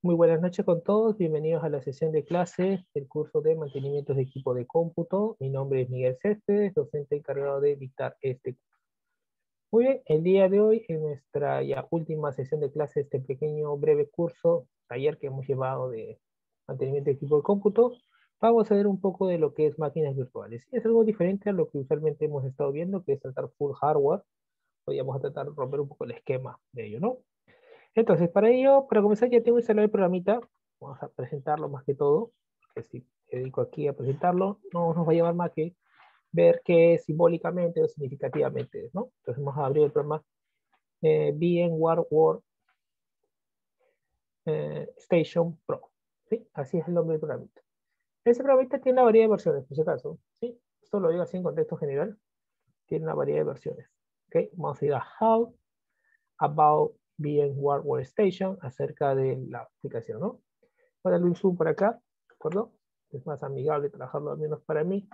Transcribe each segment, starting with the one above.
Muy buenas noches con todos, bienvenidos a la sesión de clase del curso de mantenimiento de equipo de cómputo. Mi nombre es Miguel Céspedes, docente encargado de dictar este curso. Muy bien, el día de hoy, en nuestra ya última sesión de clase, este pequeño breve curso, taller que hemos llevado de mantenimiento de equipo de cómputo, vamos a ver un poco de lo que es máquinas virtuales. Es algo diferente a lo que usualmente hemos estado viendo, que es tratar full hardware. Hoy vamos a tratar de romper un poco el esquema de ello, ¿no? Entonces, para ello, para comenzar, ya tengo instalado el programita. Vamos a presentarlo más que todo, que si me dedico aquí a presentarlo, no nos va a llevar más que ver qué simbólicamente o significativamente ¿no? Entonces vamos a abrir el programa eh, VMware Word eh, Station Pro. ¿sí? Así es el nombre del programita. Ese programita tiene una variedad de versiones, por si acaso. ¿sí? Esto lo digo así en contexto general. Tiene una variedad de versiones. ¿okay? Vamos a ir a How, About, VMware Workstation acerca de la aplicación, ¿no? Voy a darle un zoom por acá, ¿de acuerdo? Es más amigable trabajarlo al menos para mí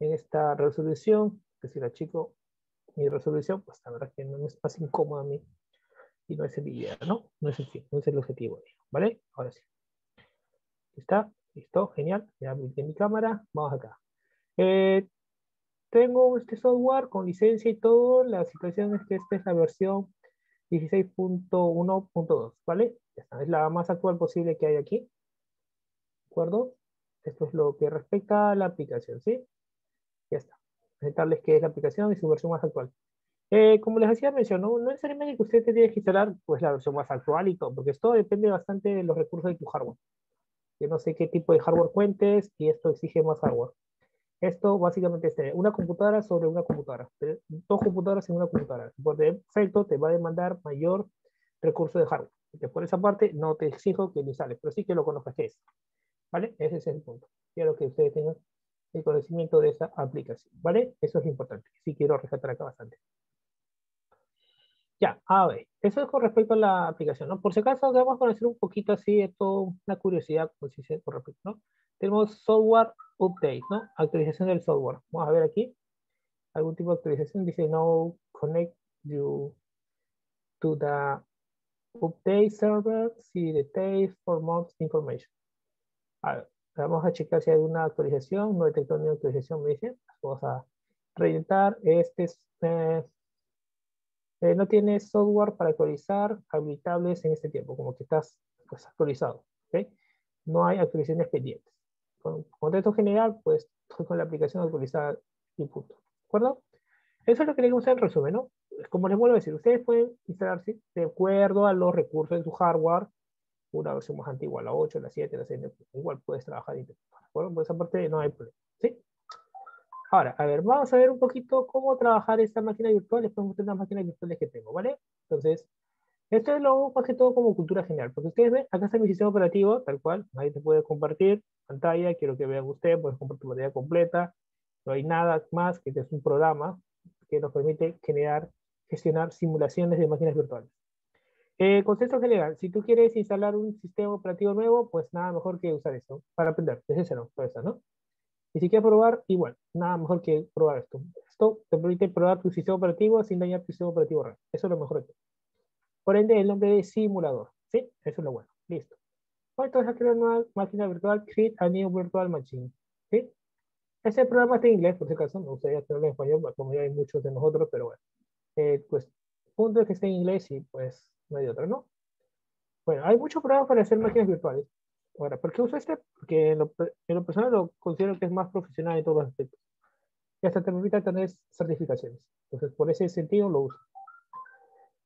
en esta resolución, que si la chico, mi resolución, pues la verdad que no es más incómoda a mí y no es el idea, ¿no? No es el fin, no es el objetivo, ¿vale? Ahora sí. ¿Está? Listo, genial. Ya abrí mi cámara, vamos acá. Eh, tengo este software con licencia y todo. La situación es que esta es la versión 16.1.2, ¿vale? Esta es la más actual posible que hay aquí. ¿De acuerdo? Esto es lo que respecta a la aplicación, ¿sí? Ya está. Presentarles qué es la aplicación y su versión más actual. Eh, como les decía, mencionó, no, es necesariamente que usted tiene que instalar pues, la versión más actual y todo, porque esto depende bastante de los recursos de tu hardware. Yo no sé qué tipo de hardware cuentes y esto exige más hardware. Esto básicamente es una computadora sobre una computadora. Dos computadoras en una computadora. Por defecto te va a demandar mayor recurso de hardware. Por esa parte no te exijo que lo instales, pero sí que lo conozcas que es. ¿Vale? Ese es el punto. Quiero que ustedes tengan el conocimiento de esa aplicación. ¿Vale? Eso es importante. Sí quiero rescatar acá bastante. Ya, a ver. Eso es con respecto a la aplicación, ¿no? Por si acaso vamos a conocer un poquito así, esto, una curiosidad, por respecto, ¿no? Tenemos software update, ¿no? Actualización del software. Vamos a ver aquí. Algún tipo de actualización. Dice no connect you to the update server. See details for more information. Vamos a checar si hay una actualización. No detectó ninguna actualización, me dice. Vamos a reeditar. Este es, eh, eh, no tiene software para actualizar habilitables en este tiempo, como que estás pues, actualizado. ¿okay? No hay actualizaciones pendientes con contexto general, pues con la aplicación actualizada y punto. ¿De acuerdo? Eso es lo que le gusta en resumen, ¿no? Como les vuelvo a decir, ustedes pueden instalarse de acuerdo a los recursos de su hardware, una versión más antigua, la 8, la 7, la 6, igual puedes trabajar y ¿de acuerdo? Por esa parte no hay problema, ¿sí? Ahora, a ver, vamos a ver un poquito cómo trabajar esta máquina virtual, después mostrar las máquinas virtuales que tengo, ¿vale? Entonces, esto es lo más que todo como cultura general, porque ustedes ven, acá está mi sistema operativo, tal cual, nadie te puede compartir pantalla, quiero que vean ustedes, puedes compartir pantalla completa, no hay nada más que es un programa que nos permite generar, gestionar simulaciones de máquinas virtuales. Eh, concepto general, si tú quieres instalar un sistema operativo nuevo, pues nada mejor que usar esto, para aprender, desde cero, por eso, ¿no? Y si quieres probar, igual, nada mejor que probar esto. Esto te permite probar tu sistema operativo sin dañar tu sistema operativo real. Eso es lo mejor de todo. Por ende, el nombre de simulador. ¿Sí? Eso es lo bueno. Listo. Entonces, aquí una máquina virtual, create a new virtual machine. ¿Sí? Ese programa está en inglés, por si acaso. No gustaría tenerlo en español, como ya hay muchos de nosotros, pero bueno. Eh, pues, punto es que esté en inglés y pues no hay otro, ¿no? Bueno, hay muchos programas para hacer máquinas virtuales. Ahora, ¿por qué uso este? Porque en lo, en lo personal lo considero que es más profesional en todos los aspectos. Y hasta te permite tener certificaciones. Entonces, por ese sentido lo uso.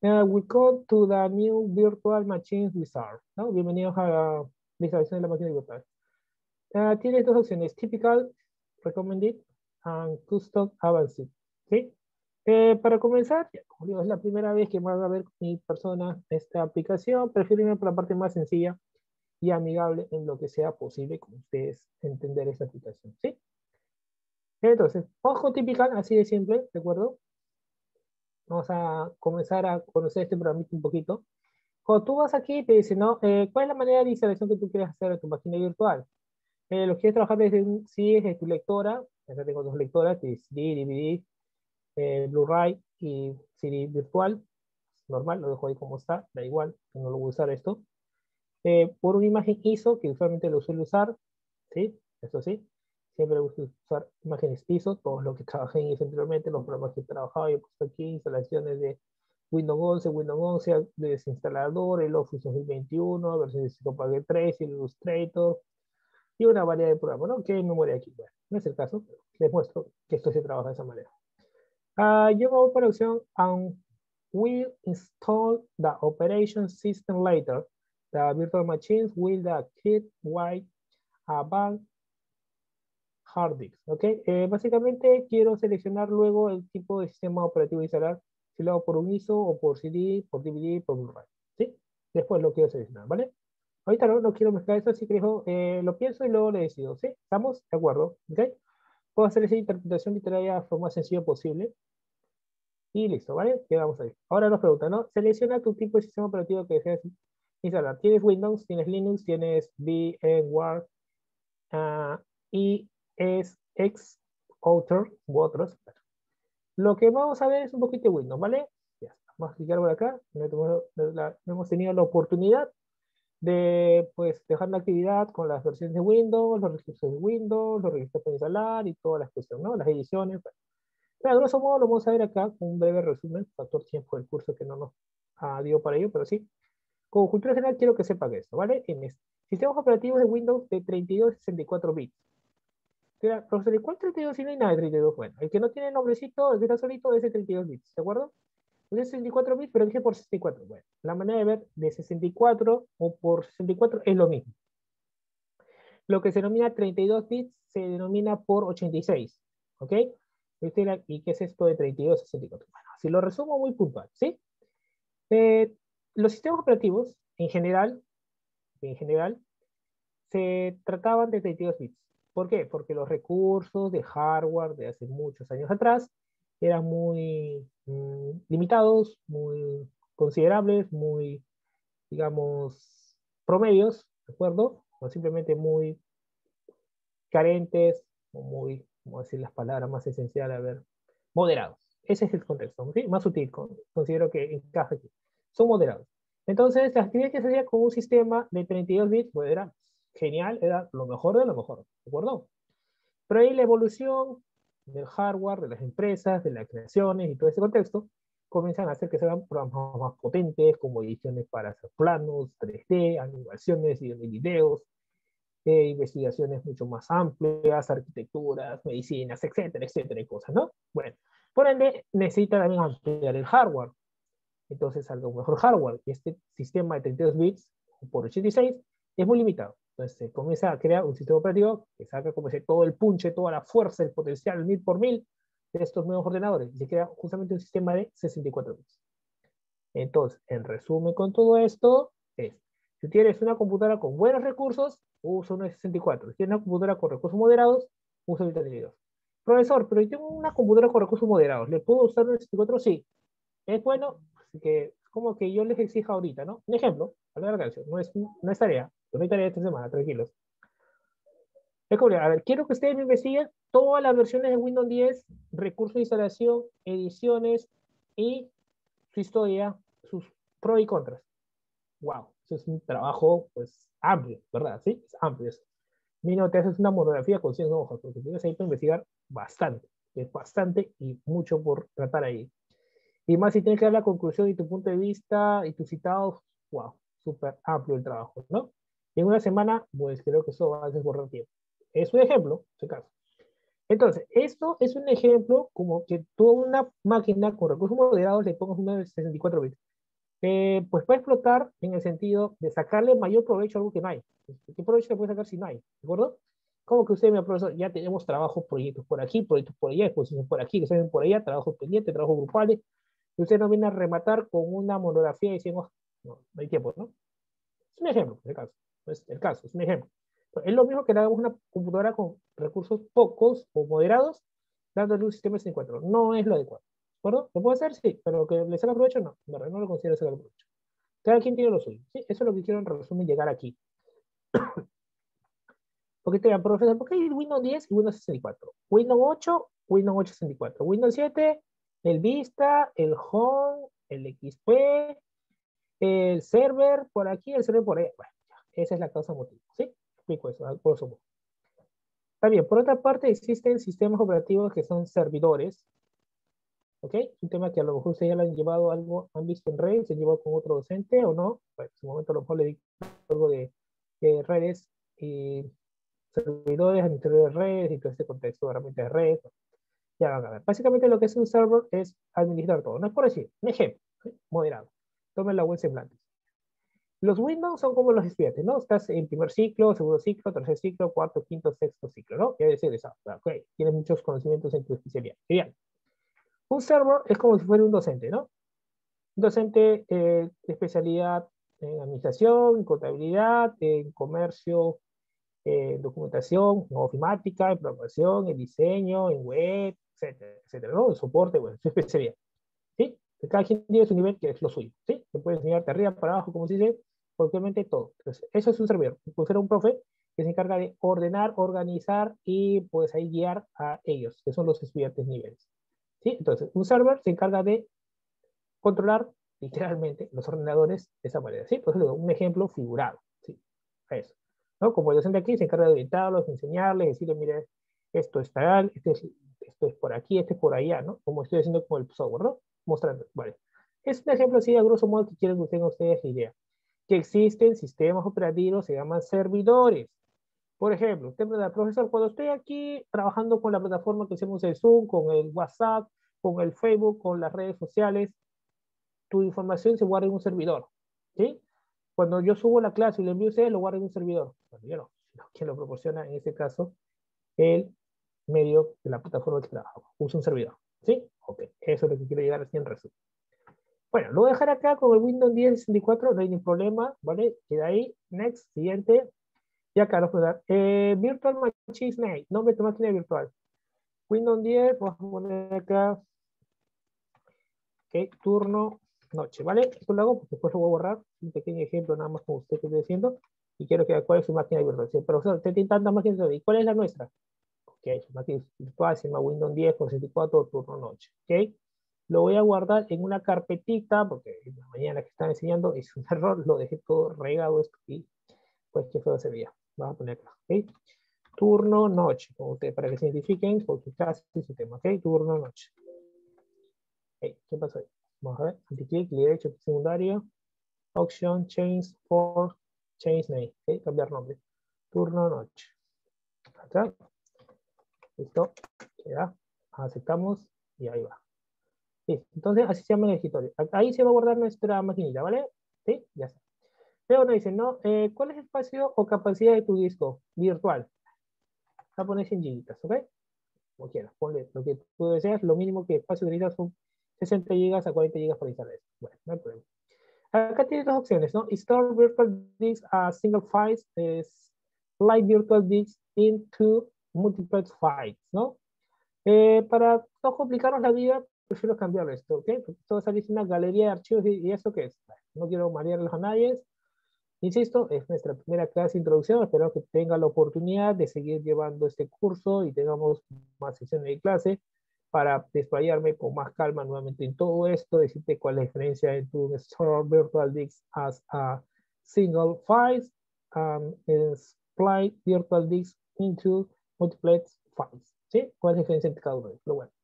Uh, we go to the new virtual machines wizard. ¿no? Bienvenidos a la visualización de la máquina virtual. Uh, tiene dos opciones, typical, recommended, and custom advanced. ¿sí? Eh, para comenzar, es la primera vez que van a ver mi persona esta aplicación, prefiero irme por la parte más sencilla y amigable en lo que sea posible con ustedes entender esta aplicación. Entonces, ojo typical, así de simple, ¿de acuerdo? Vamos a comenzar a conocer este programa un poquito. Cuando tú vas aquí, te dice, ¿no? Eh, ¿Cuál es la manera de instalación que tú quieres hacer en tu máquina virtual? Eh, lo quieres trabajar desde un sí, desde tu lectora. Acá tengo dos lectoras, es CD, DVD, eh, Blu-ray y CD virtual. Normal, lo dejo ahí como está, da igual, no lo voy a usar esto. eh, por una imagen ISO, que usualmente lo suelo usar, ¿sí? Eso sí, siempre gusta usar imágenes ISO, todos los que trabajé en ISO anteriormente, los programas que he trabajado, he puesto aquí instalaciones de Windows 11, Windows 11, desinstalador, el Office 2021, versión de Pague 3, Illustrator, y una variedad de programas, ¿no? Que memoria aquí. Bueno, no es el caso, pero les muestro que esto se trabaja de esa manera. Uh, yo por la opción um, will install the operation system later. The virtual machines will the kit white bank hard disk. ¿Ok? Eh, básicamente quiero seleccionar luego el tipo de sistema operativo instalar, si lo hago por un ISO o por CD, por DVD, por Blu-ray. ¿Sí? Después lo quiero seleccionar, ¿vale? Ahorita no, no quiero mezclar eso, así que eh, lo pienso y luego le decido. ¿Sí? ¿Estamos? De acuerdo. ¿Ok? Puedo hacer esa interpretación literaria de forma sencilla posible. Y listo, ¿vale? Quedamos ahí. Ahora nos pregunta, ¿no? Selecciona tu tipo de sistema operativo que deseas instalar. Tienes Windows, tienes Linux, tienes VMware uh, y es X, Outer u otros. Lo que vamos a ver es un poquito de Windows, ¿vale? Ya, vamos a clicar por acá. No hemos tenido la oportunidad de pues, dejar la actividad con las versiones de Windows, los registros de Windows, los registros para instalar y todas las cuestiones, ¿no? Las ediciones. Pero, a grosso modo lo vamos a ver acá con un breve resumen, factor tiempo del curso que no nos ha dio para ello, pero sí. Como cultura general quiero que sepa que esto, ¿vale? En sistemas operativos de Windows de 32 y 64 bits. Profesor, ¿y cuál 32 si no hay nada de 32? Bueno, el que no tiene nombrecito, el que está solito es de 32 bits, ¿de acuerdo? de 64 bits, pero dije por 64. Bueno, la manera de ver de 64 o por 64 es lo mismo. Lo que se denomina 32 bits se denomina por 86. ¿Ok? ¿Y qué es esto de 32 a 64? Bueno, si lo resumo muy puntual, ¿sí? Eh, los sistemas operativos, en general, en general, se trataban de 32 bits. ¿Por qué? Porque los recursos de hardware de hace muchos años atrás eran muy mm, limitados, muy considerables, muy, digamos, promedios, ¿de acuerdo? O simplemente muy carentes, o muy, como decir las palabras más esenciales, a ver, moderados. Ese es el contexto, ¿sí? Más sutil, considero que encaja aquí. Son moderados. Entonces, las actividades que se hacían con un sistema de 32 bits, pues era genial, era lo mejor de lo mejor, ¿de acuerdo? Pero ahí la evolución del hardware, de las empresas, de las creaciones y todo ese contexto, comienzan a hacer que sean programas más potentes, como ediciones para hacer planos, 3D, animaciones y videos, eh, investigaciones mucho más amplias, arquitecturas, medicinas, etcétera, etcétera, y cosas, ¿no? Bueno, por ende, necesita también ampliar el hardware. Entonces, algo mejor hardware. Este sistema de 32 bits por 86 es muy limitado. Entonces se comienza a crear un sistema operativo que saca como se todo el punche, toda la fuerza, el potencial mil por mil de estos nuevos ordenadores. Y se crea justamente un sistema de 64 bits. Entonces, en resumen con todo esto, es, si tienes una computadora con buenos recursos, usa uno de 64. Si tienes una computadora con recursos moderados, usa el 32. Profesor, pero yo tengo una computadora con recursos moderados, ¿le puedo usar un 64? Sí. Es bueno, así que como que yo les exija ahorita, ¿no? Un ejemplo, a no es, no es tarea, no hay tarea esta semana, tranquilos. A ver, quiero que ustedes me investiguen todas las versiones de Windows 10, recursos de instalación, ediciones y su historia, sus pros y contras. Wow, eso es un trabajo pues amplio, ¿verdad? Sí, es amplio. Mínimo te haces una monografía con 100 hojas, porque tienes ahí para investigar bastante, es bastante y mucho por tratar ahí. Y más si tienes que dar la conclusión y tu punto de vista y tus citados, wow, súper amplio el trabajo, ¿no? En una semana, pues creo que eso va a desbordar tiempo. Es un ejemplo, en este caso. Entonces, esto es un ejemplo como que toda una máquina con recursos moderados le pongas una de 64 bits. Eh, pues puede explotar en el sentido de sacarle mayor provecho a algo que no hay. ¿Qué provecho le puede sacar si no hay? ¿De acuerdo? Como que usted, mi profesor, ya tenemos trabajos, proyectos por aquí, proyectos por allá, exposiciones por aquí, que ven por allá, trabajos pendientes, trabajos grupales. Y usted no viene a rematar con una monografía diciendo, no, no hay tiempo, ¿no? Es un ejemplo, en este caso es el caso, es un ejemplo. Es lo mismo que le damos una computadora con recursos pocos o moderados, dándole un sistema de 64. No es lo adecuado. ¿De acuerdo? ¿Lo puede hacer? Sí, pero que le saca provecho, no. No, no lo considero sacar provecho. Cada quien tiene lo suyo. ¿sí? Eso es lo que quiero en resumen llegar aquí. Porque te digan, profesor, ¿por qué hay Windows 10 y Windows 64? Windows 8, Windows 8 64. Windows 7, el Vista, el Home, el XP, el server por aquí, el server por ahí. Bueno, Esa es la causa motivo, ¿sí? Explico eso, por. Está bien, por otra parte existen sistemas operativos que son servidores, ¿ok? Un tema que a lo mejor ustedes ya lo han llevado algo, han visto en redes, se llevado con otro docente o no, pues, en su momento a lo mejor le digo algo de, de redes y servidores, administradores de redes y todo este contexto de herramientas de redes. Ya van a ver. Básicamente lo que es un server es administrar todo. No es por decir, un ejemplo, moderado. Tomen la web semblante. Los Windows son como los estudiantes, ¿no? Estás en primer ciclo, segundo ciclo, tercer ciclo, cuarto, quinto, sexto ciclo, ¿no? Quiere decir eso. Ok, tienes muchos conocimientos en tu especialidad. Bien. Un server es como si fuera un docente, ¿no? Un docente eh, de especialidad en administración, en contabilidad, en comercio, en documentación, en ofimática, en programación, en diseño, en web, etcétera, etcétera, ¿no? En soporte, bueno, su especialidad. ¿Sí? Cada quien tiene su nivel que es lo suyo, ¿sí? Se puede enseñarte arriba, para abajo, como se dice, obviamente todo. Entonces, eso es un servidor. Ser un profe que se encarga de ordenar, organizar y pues ahí guiar a ellos, que son los estudiantes niveles. ¿Sí? Entonces, un server se encarga de controlar literalmente los ordenadores de esa manera. ¿sí? Por un ejemplo figurado. ¿sí? Eso. ¿no? Como el docente aquí se encarga de orientarlos, enseñarles, decirles, mire, esto está, este es, esto es por aquí, este es por allá, ¿no? Como estoy haciendo con el software, ¿no? Mostrando, vale. Es un ejemplo así, a grosso modo, que quieren que tengan ustedes idea. Que existen sistemas operativos, se llaman servidores. Por ejemplo, usted profesor, cuando estoy aquí trabajando con la plataforma que hacemos el Zoom, con el WhatsApp, con el Facebook, con las redes sociales, tu información se guarda en un servidor, ¿sí? Cuando yo subo la clase y le envío a ustedes, lo guardo en un servidor. Bueno, yo no, quien lo proporciona en este caso, el medio de la plataforma que trabajo. Usa un servidor, ¿sí? Ok, eso es lo que quiero llegar así en resumen. Bueno, lo voy a dejar acá con el Windows 10 64, no hay ningún problema, ¿vale? Queda ahí, next, siguiente. Y acá lo puedo dar. Eh, virtual Machine nombre de tu máquina virtual. Windows 10, vamos a poner acá, ok, turno noche, ¿vale? Esto lo hago porque después lo voy a borrar, un pequeño ejemplo nada más como usted que estoy diciendo, y quiero que cuál es su máquina virtual. Sí, pero usted tiene tantas máquinas, ¿y cuál es la nuestra? Ok, máquina virtual se llama Windows 10 con 64 turno noche, ¿ok? Lo voy a guardar en una carpetita, porque la mañana que están enseñando es un error, lo dejé todo regado esto y pues qué feo se veía. Vamos a poner acá, ¿ok? Turno noche, para que se identifiquen, porque casi su tema, ¿ok? Turno noche. ¿Qué pasó ahí? Vamos a ver, anti-click, derecho, secundario, option, change for, change name, ¿okay? cambiar nombre. Turno noche. Acá. Listo, queda. Aceptamos y ahí va. Listo. Entonces, así se llama el escritorio. Ahí se va a guardar nuestra maquinita, ¿vale? Sí, ya está. Pero nos dice, ¿no? Eh, ¿Cuál es el espacio o capacidad de tu disco virtual? La pones 100 gigas, ¿ok? Como quieras, ponle lo que tú deseas. Lo mínimo que espacio necesitas son 60 GB a 40 GB para instalar esto. Bueno, no hay problema. Acá tienes dos opciones, ¿no? Install virtual disk a single files, es slide virtual disk into multiplex files, ¿no? Eh, para no complicarnos la vida, prefiero cambiar esto, ¿ok? Todo sale una galería de archivos y, y ¿eso qué es? No quiero marearlos a nadie. Insisto, es nuestra primera clase de introducción. Espero que tenga la oportunidad de seguir llevando este curso y tengamos más sesiones de clase para desplayarme con más calma nuevamente en todo esto, decirte cuál es la diferencia entre un store virtual disk as a single files and split virtual disk into multiplex files. ¿Sí? ¿Cuál es la diferencia entre cada uno? Pero bueno.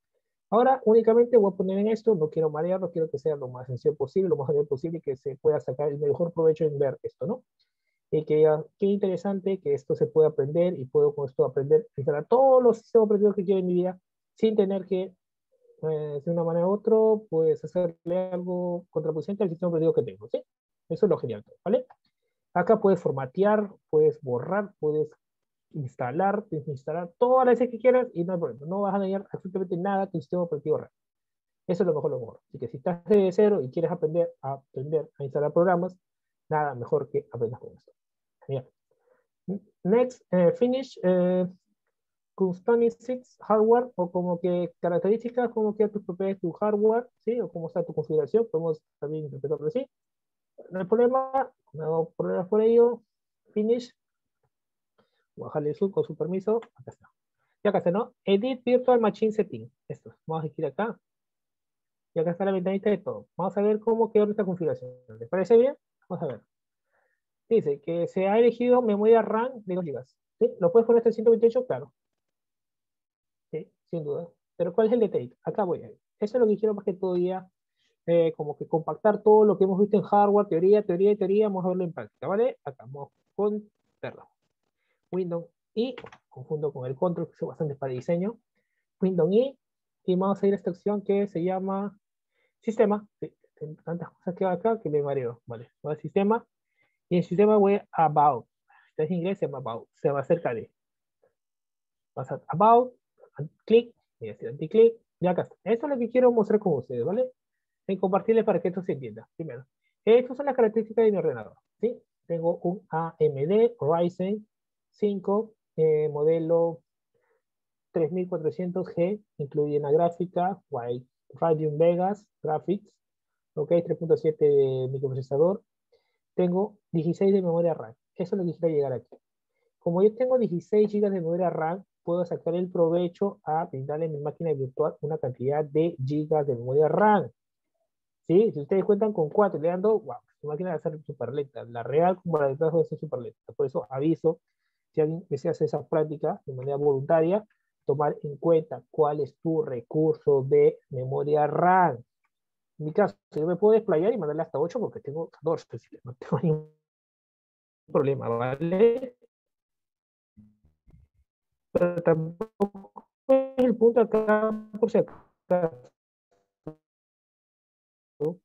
Ahora únicamente voy a poner en esto, no quiero marearlo, quiero que sea lo más sencillo posible, lo más general posible, que se pueda sacar el mejor provecho en ver esto, ¿no? Y que qué interesante que esto se pueda aprender y puedo con esto aprender instalar todos los sistemas operativos que quiero en mi vida sin tener que, pues, de una manera u otra, pues hacerle algo contraproducente al sistema operativo que tengo, ¿sí? Eso es lo genial, ¿vale? Acá puedes formatear, puedes borrar, puedes instalar, desinstalar todas las veces que quieras y no hay problema. No vas a dañar absolutamente nada tu sistema operativo real. Eso es lo mejor, lo mejor. Así que si estás de cero y quieres aprender a aprender a instalar programas, nada mejor que aprendas con esto. Genial. Next, eh, finish. Eh, Custonistics hardware o como que características como que tus propiedades tu hardware, ¿sí? O cómo está tu configuración, podemos también interpretarlo así. No hay problema, no hago problemas por ello. Finish. Bajarle el zoom con su permiso. Acá está. Y acá está, ¿no? Edit Virtual Machine Setting. Esto. Vamos a ir acá. Y acá está la ventanita de todo. Vamos a ver cómo quedó nuestra configuración. ¿Les parece bien? Vamos a ver. Dice que se ha elegido memoria RAM de 2 GB. ¿Sí? ¿Lo puedes poner hasta 128? Claro. Sí, sin duda. Pero ¿cuál es el detalle? Acá voy a ir. Eso es lo que quiero más que todo día, eh, como que compactar todo lo que hemos visto en hardware, teoría, teoría y teoría, vamos a verlo en práctica, ¿vale? Acá vamos con, perdón, Windows y confundo con el control, que es bastante para diseño, Windows y, y vamos a ir a esta opción que se llama sistema, sí, tantas cosas que va acá que me mareo, ¿vale? Voy a sistema, y en sistema voy a about, está en inglés se llama about, se va acerca de, vas a about, clic, y decir anti-clic, y acá está. Eso es lo que quiero mostrar con ustedes, ¿vale? En compartirles para que esto se entienda. Primero, estas son las características de mi ordenador, ¿sí? Tengo un AMD Ryzen 5 eh, modelo 3400G, incluye una gráfica, White Radeon Vegas Graphics, ok, 3.7 de microprocesador. Tengo 16 de memoria RAM. Eso es lo que quisiera llegar aquí. Como yo tengo 16 GB de memoria RAM, puedo sacar el provecho a brindarle a mi máquina virtual una cantidad de gigas de memoria RAM. ¿Sí? Si ustedes cuentan con 4 le dan 2, wow, su máquina va a ser súper lenta. La real como la de va a ser súper lenta. Por eso aviso, si alguien desea hacer esa práctica de manera voluntaria, tomar en cuenta cuál es tu recurso de memoria RAM. En mi caso, yo me puedo desplayar y mandarle hasta 8 porque tengo 14, no tengo ningún problema, ¿vale? pero tampoco es el punto acá por si acaso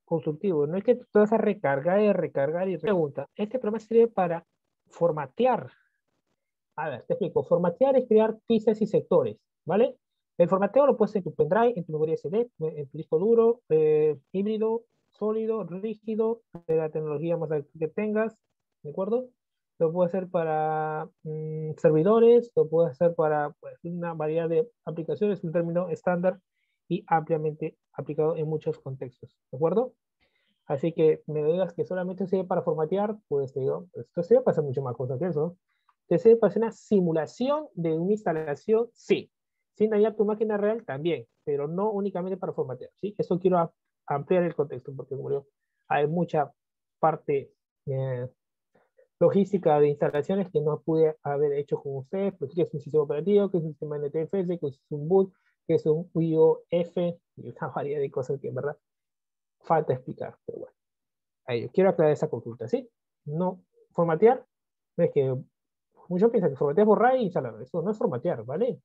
constructivo. No es que tú te vas a recargar y recargar y pregunta. Este programa sirve para formatear. A ver, te explico. Formatear es crear pistas y sectores, ¿vale? El formateo lo puedes en tu pendrive, en tu memoria SD, en tu disco duro, eh, híbrido, sólido, rígido, de la tecnología más que tengas, ¿de acuerdo? lo puedo hacer para mm, servidores, lo puedo hacer para pues, una variedad de aplicaciones, un término estándar y ampliamente aplicado en muchos contextos, ¿de acuerdo? Así que me digas que solamente sirve para formatear, pues te digo, pues, esto sirve para hacer mucho más cosas que eso. ¿Te sirve para hacer una simulación de una instalación? Sí. Sin dañar tu máquina real, también, pero no únicamente para formatear, ¿sí? Eso quiero ampliar el contexto, porque como hay mucha parte eh, logística de instalaciones que no pude haber hecho con ustedes, porque es un sistema operativo, que es un sistema NTFS, que es un boot, que es un UIOF, y una variedad de cosas que en verdad falta explicar, pero bueno. Ahí, quiero aclarar esa consulta, ¿sí? No, formatear, no es que muchos piensan que formatear es borrar y instalar, eso no es formatear, ¿vale?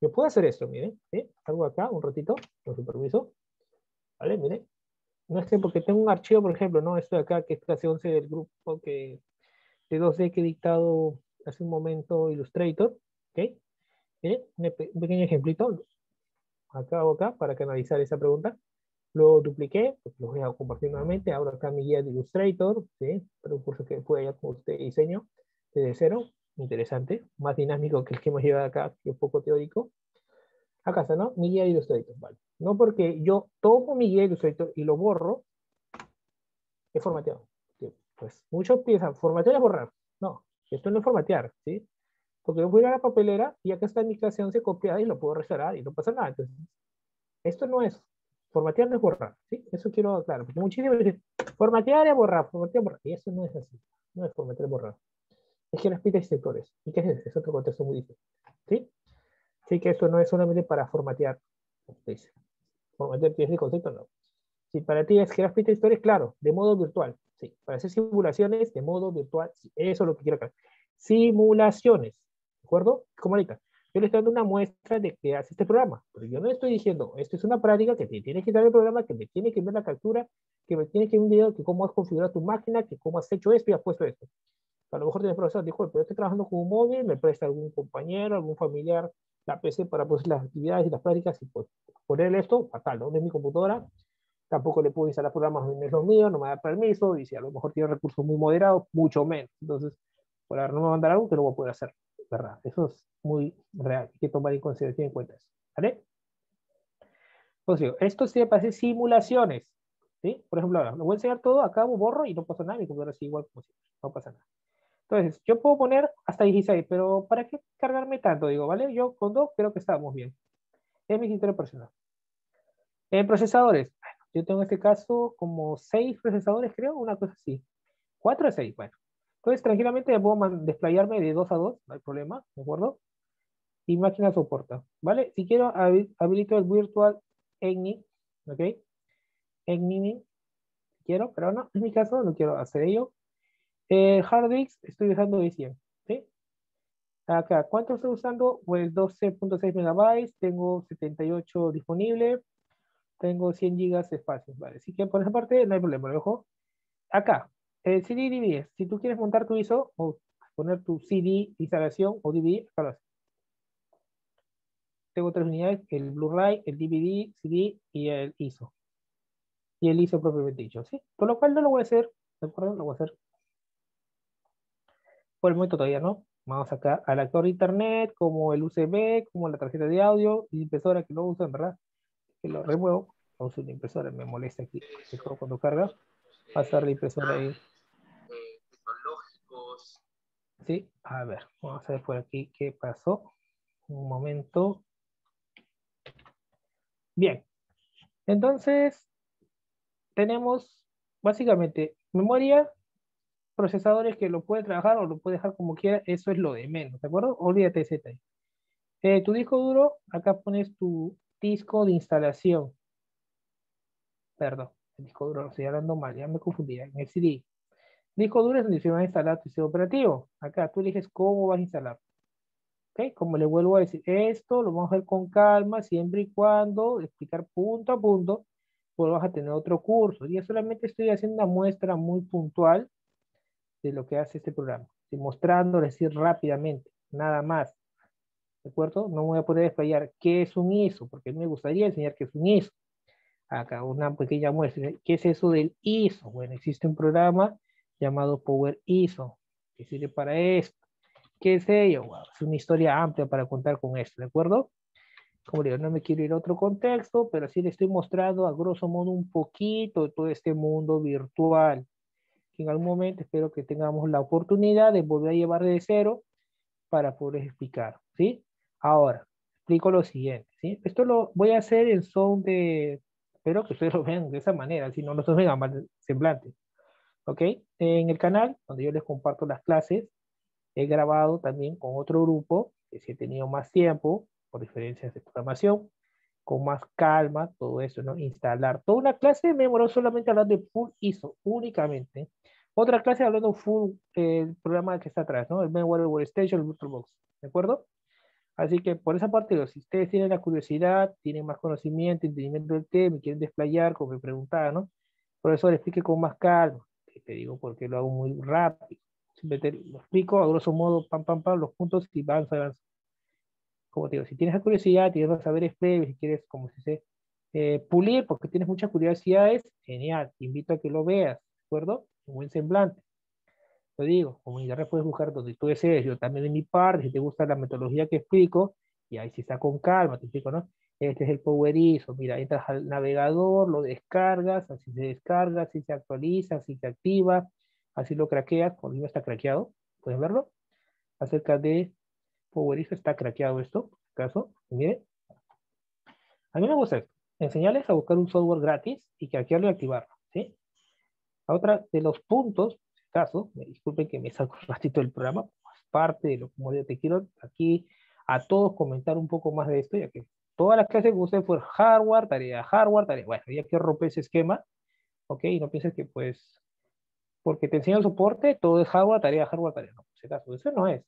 Yo puedo hacer esto, miren, ¿sí? Salgo acá un ratito, con su permiso, ¿vale? Miren, no es que porque tengo un archivo, por ejemplo, no, esto de acá, que es clase 11 del grupo que de 2D que he dictado hace un momento Illustrator. ¿ok? un, pequeño ejemplito, acá o acá, para canalizar esa pregunta. Lo dupliqué, pues lo voy a compartir nuevamente. Ahora acá mi guía de Illustrator, ¿sí? Pero un curso que fue ya con usted diseño desde cero. Interesante, más dinámico que el que hemos llevado acá, que es poco teórico. Acá está, ¿no? Mi guía Illustrator, vale. No porque yo tomo mi guía Illustrator y lo borro, es formateado pues muchos piensan, formatear es borrar. No, esto no es formatear, ¿sí? Porque yo voy a la papelera y acá está mi clase 11 copiada y lo puedo restaurar y no pasa nada. Entonces, esto no es, formatear no es borrar, ¿sí? Eso quiero aclarar, porque muchísimos dicen, formatear es borrar, formatear es borrar. Y eso no es así, no es formatear es borrar. Es que pistas y sectores. ¿Y qué es eso? Es otro contexto muy diferente, ¿sí? Así que eso no es solamente para formatear. Dice. Formatear ese concepto, no. Si para ti es que y sectores, claro, de modo virtual. Sí, para hacer simulaciones de modo virtual, eso es lo que quiero acá. Simulaciones, ¿de acuerdo? Como ahorita, yo le estoy dando una muestra de que hace este programa, pero yo no estoy diciendo, esto es una práctica que te tiene que dar el programa, que me tiene que ver la captura, que me tiene que ver un video, que cómo has configurado tu máquina, que cómo has hecho esto y has puesto esto. A lo mejor tienes profesor, dijo, pero estoy trabajando con un móvil, me presta algún compañero, algún familiar la PC para pues, las actividades y las prácticas y pues ponerle esto, fatal, ¿no? es mi computadora, tampoco le puedo instalar programas en lo mío, no me da permiso, y si a lo mejor tiene recursos muy moderados, mucho menos. Entonces, por ahora no me mandar algo que no voy a poder hacer, ¿verdad? Eso es muy real, hay que tomar en consideración en cuenta eso, ¿vale? Entonces, esto sirve para hacer simulaciones, ¿sí? Por ejemplo, ahora, lo voy a enseñar todo, acabo, borro y no pasa nada, mi computadora sigue igual como siempre, no pasa nada. Entonces, yo puedo poner hasta 16, pero ¿para qué cargarme tanto? Digo, ¿vale? Yo con dos creo que estamos bien. Es mi criterio personal. En procesadores, yo tengo en este caso como seis procesadores, creo, una cosa así. Cuatro o seis, bueno. Entonces, tranquilamente puedo desplayarme de 2 a 2, no hay problema, ¿de acuerdo? Y máquina soporta, ¿vale? Si quiero, habilito el virtual EGNI, ¿ok? EGNI, quiero, pero no, en mi caso no quiero hacer ello. Eh, hard disk, estoy usando de 100, ¿sí? Acá, ¿cuánto estoy usando? Pues 12.6 megabytes, tengo 78 disponible, tengo 100 gigas de espacio, ¿vale? Así que por esa parte no hay problema, ¿lo? Acá, el CD DVD, si tú quieres montar tu ISO o poner tu CD instalación o DVD, acá lo haces. Tengo tres unidades, el Blu-ray, el DVD, CD y el ISO. Y el ISO propiamente dicho, ¿sí? Por lo cual no lo voy a hacer, ¿de acuerdo? Lo voy a hacer por el momento todavía no. Vamos acá al actor de internet, como el USB, como la tarjeta de audio y impresora que lo uso, en verdad. Que lo remuevo. Uso una impresora, me molesta aquí. Cuando carga, pasar la impresora ahí tecnológicos. Sí, a ver, vamos a ver por aquí qué pasó. Un momento. Bien, entonces tenemos básicamente memoria, procesadores que lo puede trabajar o lo puede dejar como quiera, eso es lo de menos, ¿de acuerdo? Olvídate de Z. Eh, tu disco duro, acá pones tu disco de instalación. Perdón, el disco duro, estoy hablando mal, ya me confundí, en el CD. Disco duro es donde se va a instalar tu sistema operativo. Acá tú eliges cómo vas a instalar. ¿Ok? Como le vuelvo a decir, esto lo vamos a ver con calma, siempre y cuando explicar punto a punto, pues vas a tener otro curso. Y solamente estoy haciendo una muestra muy puntual de lo que hace este programa. Estoy mostrando, decir rápidamente, nada más. ¿De acuerdo? No voy a poder explayar qué es un ISO, porque me gustaría enseñar qué es un ISO. Acá una pequeña muestra. ¿Qué es eso del ISO? Bueno, existe un programa llamado Power ISO, que sirve para esto. ¿Qué es ello? es una historia amplia para contar con esto, ¿de acuerdo? Como digo, no me quiero ir a otro contexto, pero sí le estoy mostrando a grosso modo un poquito todo este mundo virtual. Que en algún momento espero que tengamos la oportunidad de volver a llevar de cero para poder explicar, ¿sí? Ahora, explico lo siguiente, ¿sí? Esto lo voy a hacer en son de, espero que ustedes lo vean de esa manera, si no, no se vean mal semblante. ¿ok? En el canal, donde yo les comparto las clases, he grabado también con otro grupo, que si he tenido más tiempo, por diferencias de programación, con más calma, todo eso, ¿no? Instalar toda una clase me demoró solamente hablando de full ISO, únicamente. Otra clase hablando full el programa que está atrás, ¿no? El Mainware Workstation, el VirtualBox, ¿de acuerdo? Así que por esa parte, si ustedes tienen la curiosidad, tienen más conocimiento, entendimiento del tema, y quieren desplayar, como me preguntaba, ¿no? Por eso les explique con más calma te digo porque lo hago muy rápido. Siempre lo explico a grosso modo, pam, pam, pam, los puntos y avanza, avanza. Como te digo, si tienes la curiosidad, tienes saber previos, si quieres, como se dice, eh, pulir porque tienes muchas curiosidades, genial, te invito a que lo veas, ¿de acuerdo? Un buen semblante. Lo digo, como internet puedes buscar donde tú desees, yo también de mi parte, si te gusta la metodología que explico, y ahí sí está con calma, te explico, ¿no? Este es el Power ISO. Mira, entras al navegador, lo descargas, así se descarga, así se actualiza, así se activa, así lo craqueas. Cuando ya está craqueado, puedes verlo. Acerca de Power ISO está craqueado esto, en caso. Miren. A mí me gusta Enseñarles a buscar un software gratis y craquearlo y activarlo. ¿sí? otra de los puntos, en caso, me disculpen que me saco un ratito del programa, es parte de lo que yo te quiero aquí a todos comentar un poco más de esto, ya que todas las clases que usted fue hardware, tarea, hardware, tarea. Bueno, ya que rompe ese esquema, ok, no pienses que pues, porque te enseño soporte, todo es hardware, tarea, hardware, tarea. No, por si acaso, eso no es.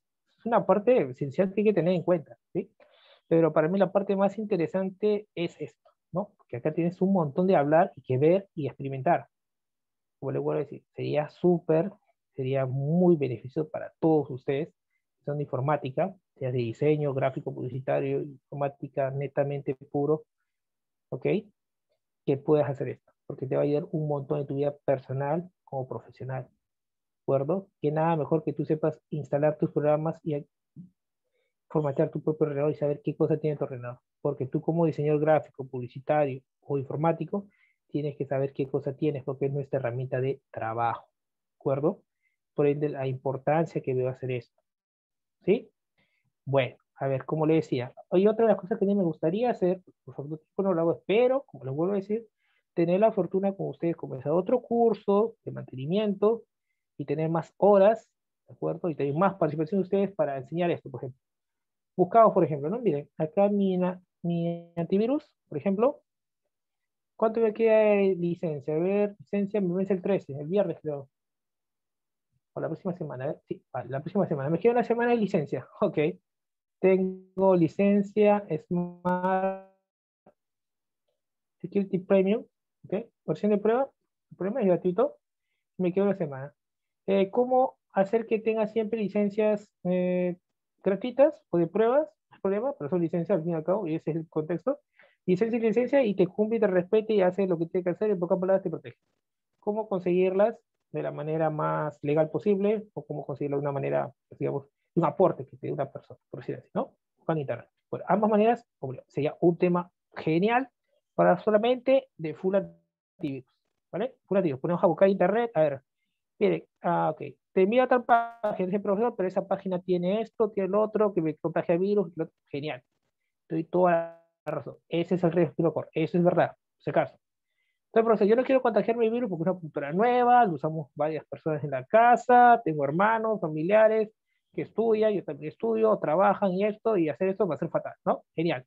Una parte esencial que hay que tener en cuenta, ¿sí? Pero para mí la parte más interesante es esto, ¿no? Porque acá tienes un montón de hablar y que ver y experimentar. Como le vuelvo a decir, sería súper, sería muy beneficioso para todos ustedes son de informática, sea de diseño, gráfico, publicitario, informática netamente puro, ¿ok? Que puedas hacer esto, porque te va a ayudar un montón en tu vida personal como profesional, ¿de acuerdo? Que nada mejor que tú sepas instalar tus programas y formatear tu propio ordenador y saber qué cosa tiene tu ordenador, porque tú como diseñador gráfico, publicitario o informático, tienes que saber qué cosa tienes, porque es nuestra herramienta de trabajo, ¿de acuerdo? Por ende, la importancia que debe hacer esto. ¿Sí? Bueno, a ver, como le decía, hay otra de las cosas que a mí me gustaría hacer, por favor, no lo hago, espero, como les vuelvo a decir, tener la fortuna con ustedes comenzar otro curso de mantenimiento y tener más horas ¿de acuerdo? Y tenéis más participación de ustedes para enseñar esto, por ejemplo. Buscamos, por ejemplo, ¿no? Miren, acá mi, antivirus, por ejemplo, ¿cuánto me queda de licencia? A ver, licencia me vence el 13, el viernes creo. O la próxima semana, ver, sí, la próxima semana. Me queda una semana de licencia, ok. Tengo licencia Smart Security Premium, ok. Versión de prueba, prueba es gratuito. Me queda una semana. Eh, ¿Cómo hacer que tenga siempre licencias eh, gratuitas o de pruebas, problema, pero son licencias al fin y al cabo, y ese es el contexto. Licencia y licencia y te cumple te respete y hace lo que tiene que hacer, en pocas palabras te protege. ¿Cómo conseguirlas de la manera más legal posible o cómo conseguirlo de una manera, digamos, un aporte que te dé una persona, por decirlo así, ¿no? Con internet. Bueno, ambas maneras, sería un tema genial para solamente de full ¿vale? Full. Ponemos a buscar internet, a ver, miren, ah, ok, te envía tal página, dice profesor, pero esa página tiene esto, tiene lo otro, que me contagia virus, genial. Estoy toda la razón. Ese es el riesgo eso es verdad, se caso. Entonces, profesor, yo no quiero contagiarme el virus porque es una cultura nueva, lo usamos varias personas en la casa, tengo hermanos, familiares que estudian, yo también estudio, trabajan y esto, y hacer esto va a ser fatal, ¿no? Genial.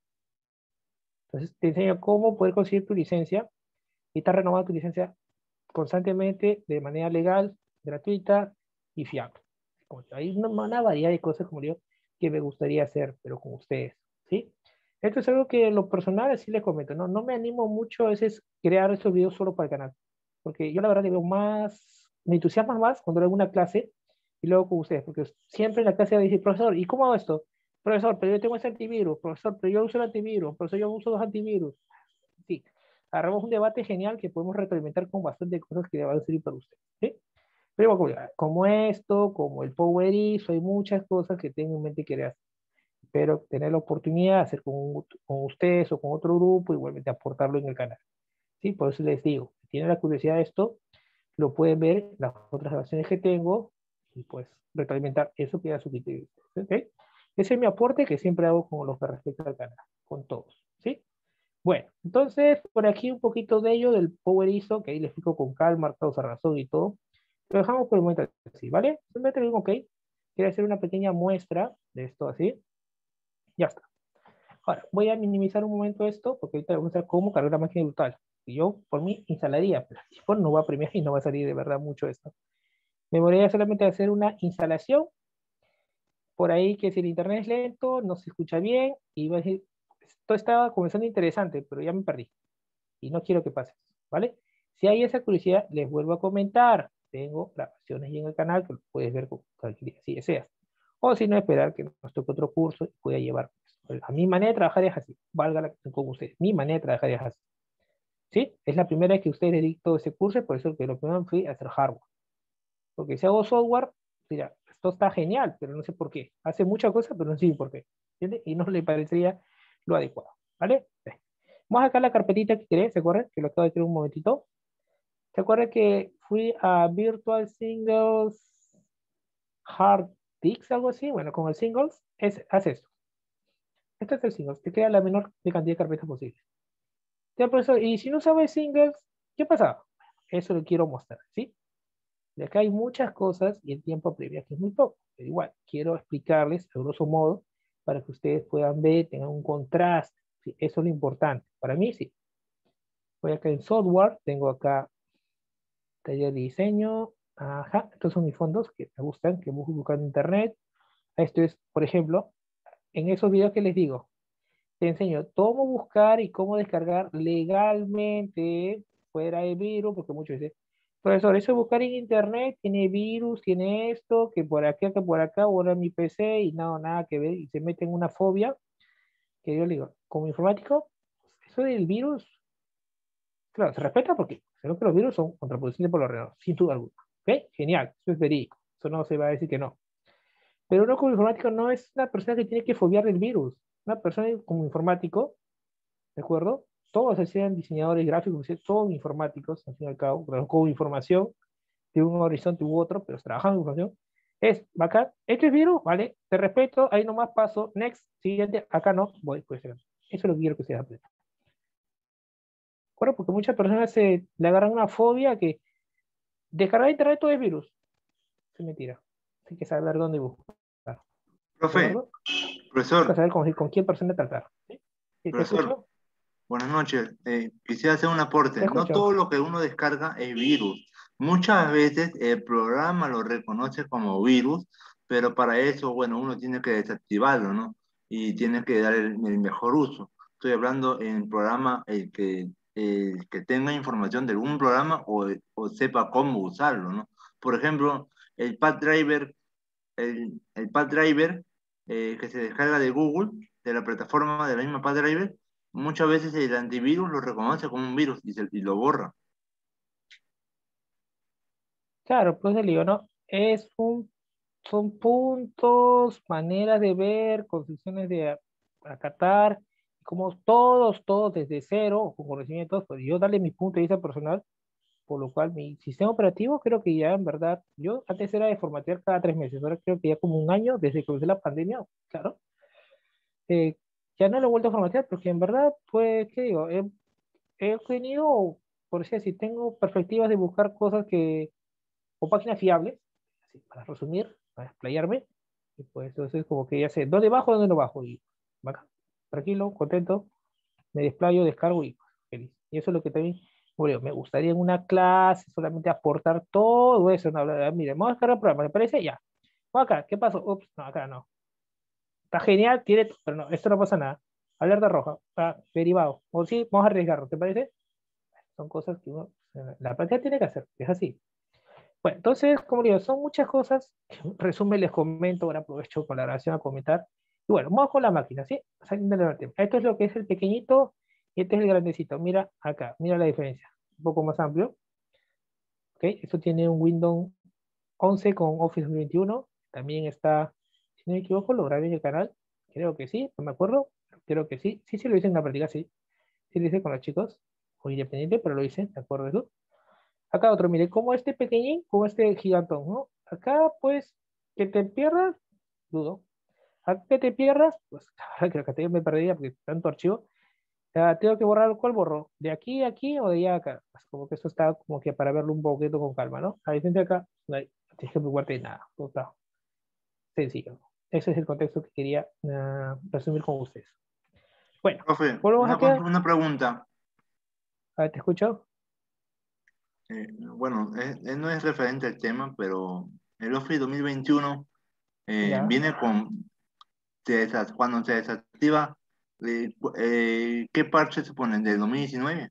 Entonces, te enseño cómo poder conseguir tu licencia y estar renovando tu licencia constantemente, de manera legal, gratuita, y fiable. Hay una, variedad de cosas, como yo, que me gustaría hacer, pero con ustedes, ¿sí? Esto es algo que en lo personal sí les comento, ¿no? No me animo mucho a veces crear estos videos solo para el canal, porque yo la verdad le veo más, me entusiasma más cuando hago una clase y luego con ustedes, porque siempre en la clase dice, profesor, ¿y cómo hago esto? Profesor, pero yo tengo ese antivirus, profesor, pero yo uso el antivirus, profesor, yo uso dos antivirus. Agarramos un debate genial que podemos retroalimentar con bastante cosas que van a servir para ustedes, ¿sí? Pero como esto, como el Power ISO, hay muchas cosas que tengo en mente que hacer. Pero tener la oportunidad de hacer con, con ustedes o con otro grupo, igualmente aportarlo en el canal. ¿Sí? Por eso les digo, si tienen la curiosidad de esto, lo pueden ver en las otras grabaciones que tengo y pues retroalimentar eso que da su criterio. Ese es mi aporte que siempre hago con los que respecta al canal, con todos. Bueno, entonces por aquí un poquito de ello del Power ISO, que ahí les explico con calma, causa, razón y todo. Lo dejamos por el momento así, ¿vale? Simplemente digo, ok, quiero hacer una pequeña muestra de esto así. Ya está. Ahora, voy a minimizar un momento esto, porque ahorita voy a mostrar cómo cargar la máquina virtual. Y yo, por mí, instalaría, pero no va a premiar y no va a salir de verdad mucho esto. Me voy a solamente hacer una instalación. Por ahí que si el internet es lento, no se escucha bien, y va a decir, esto estaba comenzando interesante, pero ya me perdí. Y no quiero que pase, ¿vale? Si hay esa curiosidad, les vuelvo a comentar tengo grabaciones en el canal que puedes ver con día, si deseas. O si no, esperar que nos toque otro curso y pueda llevar. Pues, a mi manera de trabajar es así, valga la con ustedes. Mi manera de trabajar es así. ¿Sí? Es la primera vez que ustedes dedican todo ese curso, por eso que lo primero fui a hacer hardware. Porque si hago software, mira, esto está genial, pero no sé por qué. Hace muchas cosas, pero no sé por qué. ¿Entiende? Y no le parecería lo adecuado. ¿Vale? Vamos acá a la carpetita que querés, ¿se acuerdan? Que lo acabo de tener un momentito. ¿Se acuerdan que fui a Virtual Singles Hard Disks, algo así? Bueno, con el Singles, es, hace esto. Este es el Singles, te queda la menor cantidad de carpetas posible. y si no sabes Singles, ¿qué pasa? Eso lo quiero mostrar, ¿sí? De acá hay muchas cosas y el tiempo previo que es muy poco. Pero igual, quiero explicarles a grosso modo para que ustedes puedan ver, tengan un contraste. ¿sí? Eso es lo importante. Para mí, sí. Voy acá en software, tengo acá taller de diseño, ajá, estos son mis fondos que me gustan, que busco buscar en internet. Esto es, por ejemplo, en esos videos que les digo, te enseño cómo buscar y cómo descargar legalmente fuera de virus, porque muchos dicen, profesor, eso buscar en internet tiene virus, tiene esto, que por acá, que por acá, ahora mi PC y nada, nada que ver, y se mete en una fobia, que yo le digo, como informático, eso del virus, claro, se respeta porque Creo que los virus son contraproducentes por lo real, sin duda alguna. ¿Ok? Genial, eso es verídico. Eso no se va a decir que no. Pero uno como informático no es una persona que tiene que fobiar del virus. Una persona como informático, ¿de acuerdo? Todos sean diseñadores gráficos, todos informáticos, al fin y al cabo, con información de un horizonte u otro, pero trabajando en información. Es bacán. Este es virus, ¿vale? Te respeto, ahí nomás paso. Next, siguiente, acá no, voy, pues Eso es lo que quiero que sea porque muchas personas se le agarran una fobia que descargar internet todo es virus. Es mentira. Hay que saber dónde buscar. Profe, profesor. Hay saber con, con quién persona tratar. ¿Sí? Profesor, buenas noches. Eh, quisiera hacer un aporte. No todo lo que uno descarga es virus. Muchas veces el programa lo reconoce como virus, pero para eso, bueno, uno tiene que desactivarlo, ¿no? Y tiene que dar el, mejor uso. Estoy hablando en el programa el que, el que tenga información de algún programa o, o sepa cómo usarlo, ¿no? Por ejemplo, el Pad Driver, el, el Pad Driver eh, que se descarga de Google, de la plataforma de la misma Pad Driver, muchas veces el antivirus lo reconoce como un virus y, y lo borra. Claro, pues el lío, ¿no? Es un, son puntos, maneras de ver, concepciones de acatar, como todos, todos desde cero, con conocimientos, pues yo darle mi punto de vista personal, por lo cual mi sistema operativo creo que ya en verdad, yo antes era de formatear cada tres meses, ahora creo que ya como un año desde que comenzó la pandemia, claro, eh, ya no lo he vuelto a formatear porque en verdad, pues, ¿qué digo? He, he tenido, por decir así, tengo perspectivas de buscar cosas que o páginas fiables, así, para resumir, para explayarme, y pues entonces como que ya sé dónde bajo, dónde no bajo, y acá, tranquilo, contento, me desplayo, descargo y feliz. Y eso es lo que también, bueno, me gustaría en una clase solamente aportar todo eso, no, mire, vamos a descargar el programa, ¿me parece? Ya. acá, ¿qué pasó? Ups, no, acá no. Está genial, tiene, pero no, esto no pasa nada. Alerta roja, está derivado. O sí, vamos a arriesgarlo, ¿te parece? Son cosas que uno, la práctica tiene que hacer, es así. Bueno, entonces, como digo, son muchas cosas. Resumen, les comento, ahora aprovecho con la grabación a comentar. Y bueno, vamos con la máquina, ¿sí? Esto es lo que es el pequeñito y este es el grandecito. Mira acá, mira la diferencia. Un poco más amplio. ¿Ok? Esto tiene un Windows 11 con Office 2021. También está, no me equivoco, lo grabé en el canal. Creo que sí, no me acuerdo. Creo que sí. Sí, sí lo hice en la práctica, sí. Sí lo hice con los chicos. O independiente, pero lo hice, ¿de acuerdo eso? Acá otro, mire, como este pequeñín, como este gigantón, ¿no? Acá, pues, que te pierdas, dudo. Acá que te pierdas, pues, creo que me perdería porque tanto archivo. tengo que borrar cuál borro, de aquí a aquí o de allá acá. Pues como que esto está como que para verlo un poquito con calma, ¿no? A diferencia acá, no hay, tienes que preocuparte nada, todo está sencillo. Ese es el contexto que quería uh, resumir con ustedes. Bueno, Profe, una, una pregunta. A ver, ¿te escucho? Eh, bueno, no es referente al tema, pero el Office 2021 eh, viene con, cuando se desactiva, eh, ¿qué parche se ponen del 2019?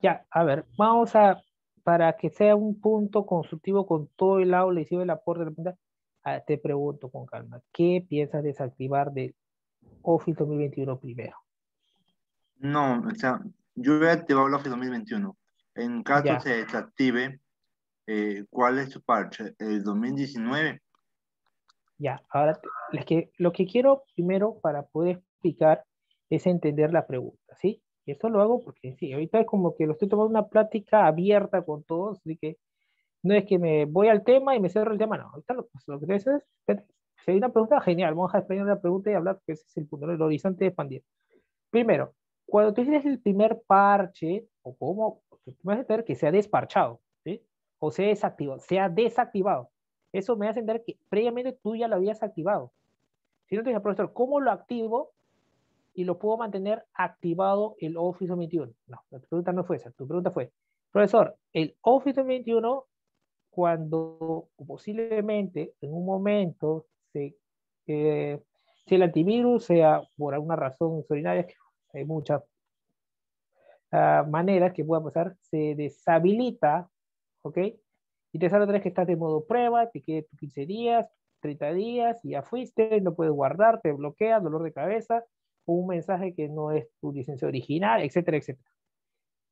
Ya, a ver, vamos a, para que sea un punto constructivo con todo el aula y el aporte de la pregunta, ah, te pregunto con calma, ¿qué piensas desactivar de Office 2021 primero? No, o sea, yo he activado el Office 2021. En caso se desactive, eh, ¿cuál es su parche? ¿El 2019? Ya, ahora es que, lo que quiero primero para poder explicar es entender la pregunta, ¿sí? Y esto lo hago porque sí, ahorita es como que lo estoy tomando una plática abierta con todos, así que no es que me voy al tema y me cierro el tema, no. Ahorita lo, pues, lo que es, si hay una pregunta, genial, vamos a explicar la pregunta y hablar, que ese es el punto, el horizonte de expandir. Primero, cuando tú tienes el primer parche, o cómo, me hace entender que sea desparchado, ¿sí? O sea desactivado, sea desactivado. Eso me hace entender que previamente tú ya lo habías activado. Si no te dice, profesor, ¿cómo lo activo y lo puedo mantener activado el Office 21? No, la pregunta no fue esa. Tu pregunta fue, profesor, el Office 21, cuando posiblemente en un momento se, eh, si el antivirus sea por alguna razón extraordinaria, hay muchas uh, maneras que pueda pasar, se deshabilita, ¿ok? Y te sale otra vez que estás de modo prueba, te quedas 15 días, 30 días, y ya fuiste, no puedes guardar, te bloquea, dolor de cabeza, o un mensaje que no es tu licencia original, etcétera, etcétera.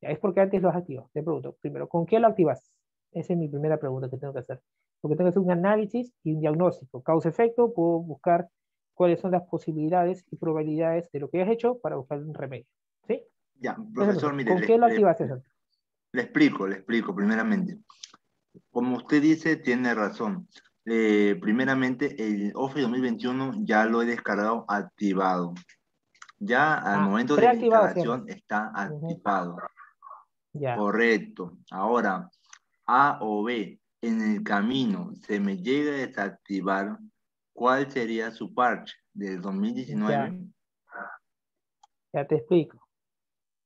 Ya es porque antes lo has activado. Te pregunto, primero, ¿con qué lo activas? Esa es mi primera pregunta que tengo que hacer. Porque tengo que hacer un análisis y un diagnóstico. Causa-efecto, puedo buscar cuáles son las posibilidades y probabilidades de lo que has hecho para buscar un remedio. ¿Sí? Ya, profesor, mire. ¿Con qué lo activaste? Le, explico, le explico primeramente. Como usted dice, tiene razón. Eh, primeramente, el Office 2021 ya lo he descargado activado. Ya al ah, momento de la instalación está activado. ya. Correcto. Ahora, A o B. en el camino se me llega a desactivar, ¿cuál sería su parche del 2019? ya te explico.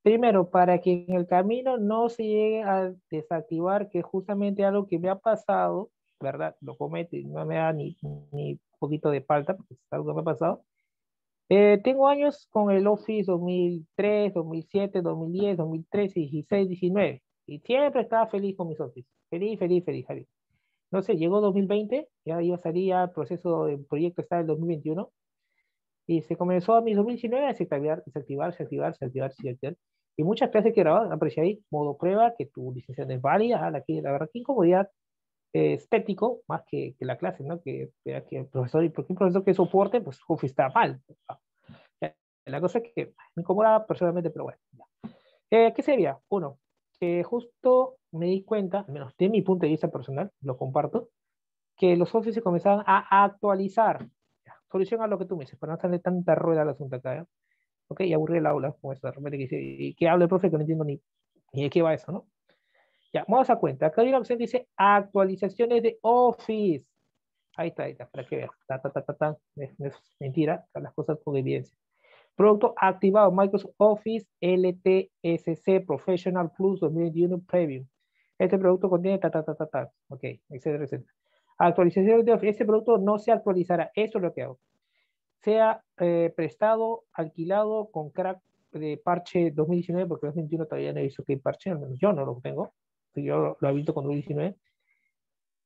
Primero, para que en el camino no se llegue a desactivar, que justamente algo que me ha pasado, ¿verdad? Lo comete, no me da ni, ni poquito de falta, porque es algo que me ha pasado. Eh, tengo años con el Office 2003, 2007, 2010, 2013, 16, 19. Y siempre estaba feliz con mis Office. Feliz, feliz, feliz, feliz. No sé, llegó 2020, ya iba a salir ya el proceso del proyecto está en el 2021. Y se comenzó a mi 2019 a desactivar, desactivar, desactivar, desactivar, desactivar. Y muchas clases que grababan aparecía ahí, modo prueba, que tu licencia es válida, la, que, la verdad, qué incomodidad eh, estético, más que, que, la clase, ¿no? Que, que, el profesor, y porque un profesor que soporte, pues uf, está mal. La cosa es que me incomoda personalmente, pero bueno. Eh, ¿Qué sería? Uno, que justo me di cuenta, menos de mi punto de vista personal, lo comparto, que los offices comenzaban a actualizar. solución a lo que tú me dices, para no darle tanta rueda al asunto acá. ¿eh? Ok, y aburrí el aula con eso, de repente que dice, y que hable el profe que no entiendo ni, ni de qué va eso, ¿no? Ya, vamos a cuenta. Acá hay una opción que dice actualizaciones de Office. Ahí está, ahí está, para que vean. Ta, ta, ta, ta, ta. Es, es mentira, las cosas con evidencia. Producto activado Microsoft Office LTSC Professional Plus 2021 Preview. Este producto contiene ta, ta, ta, ta, ta. Ok, etcétera, etcétera. Actualización de Office. Este producto no se actualizará. Eso es lo que hago. Sea eh, prestado, alquilado con crack de parche 2019, porque 2021 todavía no visto que parche, al menos yo no lo tengo yo lo he visto con 2019,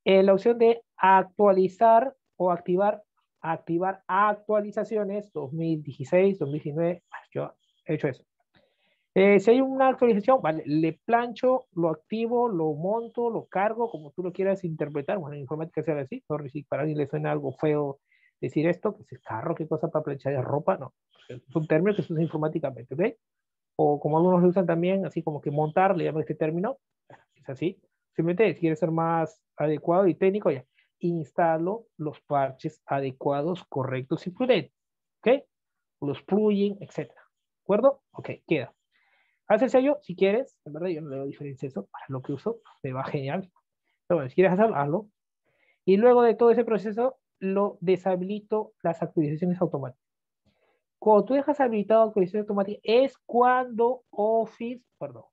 eh, la opción de actualizar o activar, activar actualizaciones 2016, 2019, yo he hecho eso. Eh, si hay una actualización, vale, le plancho, lo activo, lo monto, lo cargo, como tú lo quieras interpretar. Bueno, en informática se así. Sorry si para alguien le suena algo feo decir esto, que es carro, qué cosa para planchar de ropa, no. Es un término que se usa informáticamente, ¿ok? O como algunos lo usan también, así como que montar, le llaman este término, es así. Simplemente si quieres ser más adecuado y técnico, ya, instalo los parches adecuados, correctos y prudentes. ¿Ok? Los plugins, etc. ¿De acuerdo? Ok, queda. Haz el sello si quieres. En verdad, yo no le doy diferencia eso. Para lo que uso, me va genial. Pero bueno, si quieres hacerlo, hazlo. Y luego de todo ese proceso, lo deshabilito las actualizaciones automáticas. Cuando tú dejas habilitado actualizaciones automáticas, es cuando Office, perdón,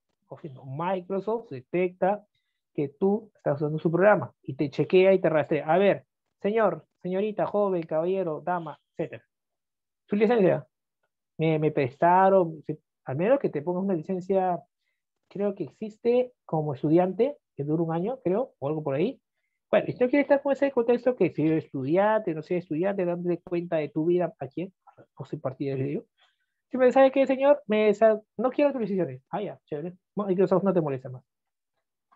Microsoft detecta que tú estás usando su programa y te chequea y te rastrea. A ver, señor, señorita, joven, caballero, dama, etc. Su licencia. Me, me prestaron, al menos que te pongas una licencia, creo que existe como estudiante, que dura un año, creo, o algo por ahí. Bueno, si no quieres estar con ese contexto que si eres estudiante, no sé, estudiante, dándole cuenta de tu vida a quién, no soy de ello, si me sabe qué, señor, me no quiero actualizaciones. Ah, ya, chévere. Microsoft no te molesta más.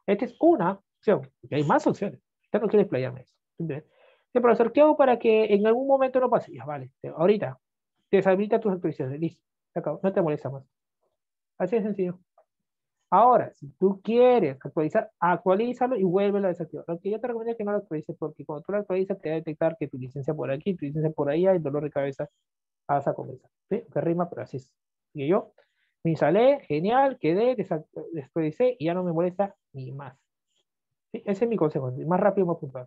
Esta es una opción, porque hay más opciones. Ya no quiero explayarme eso. Sí, profesor, ¿qué hago para que en algún momento no pase? Ya, vale. Ahorita, deshabilita tus actualizaciones. Listo. No te molesta más. Así de sencillo. Ahora, si tú quieres actualizar, actualízalo y vuélvelo a desactivar. Aunque yo te recomiendo que no lo actualices porque cuando tú lo actualizas te va a detectar que tu licencia por aquí, tu licencia por allá, el dolor de cabeza vas a comenzar. ¿sí? Que rima, pero así es. Y yo me instalé, genial, quedé, después y ya no me molesta ni más. ¿Sí? Ese es mi consejo, más rápido, más puntual.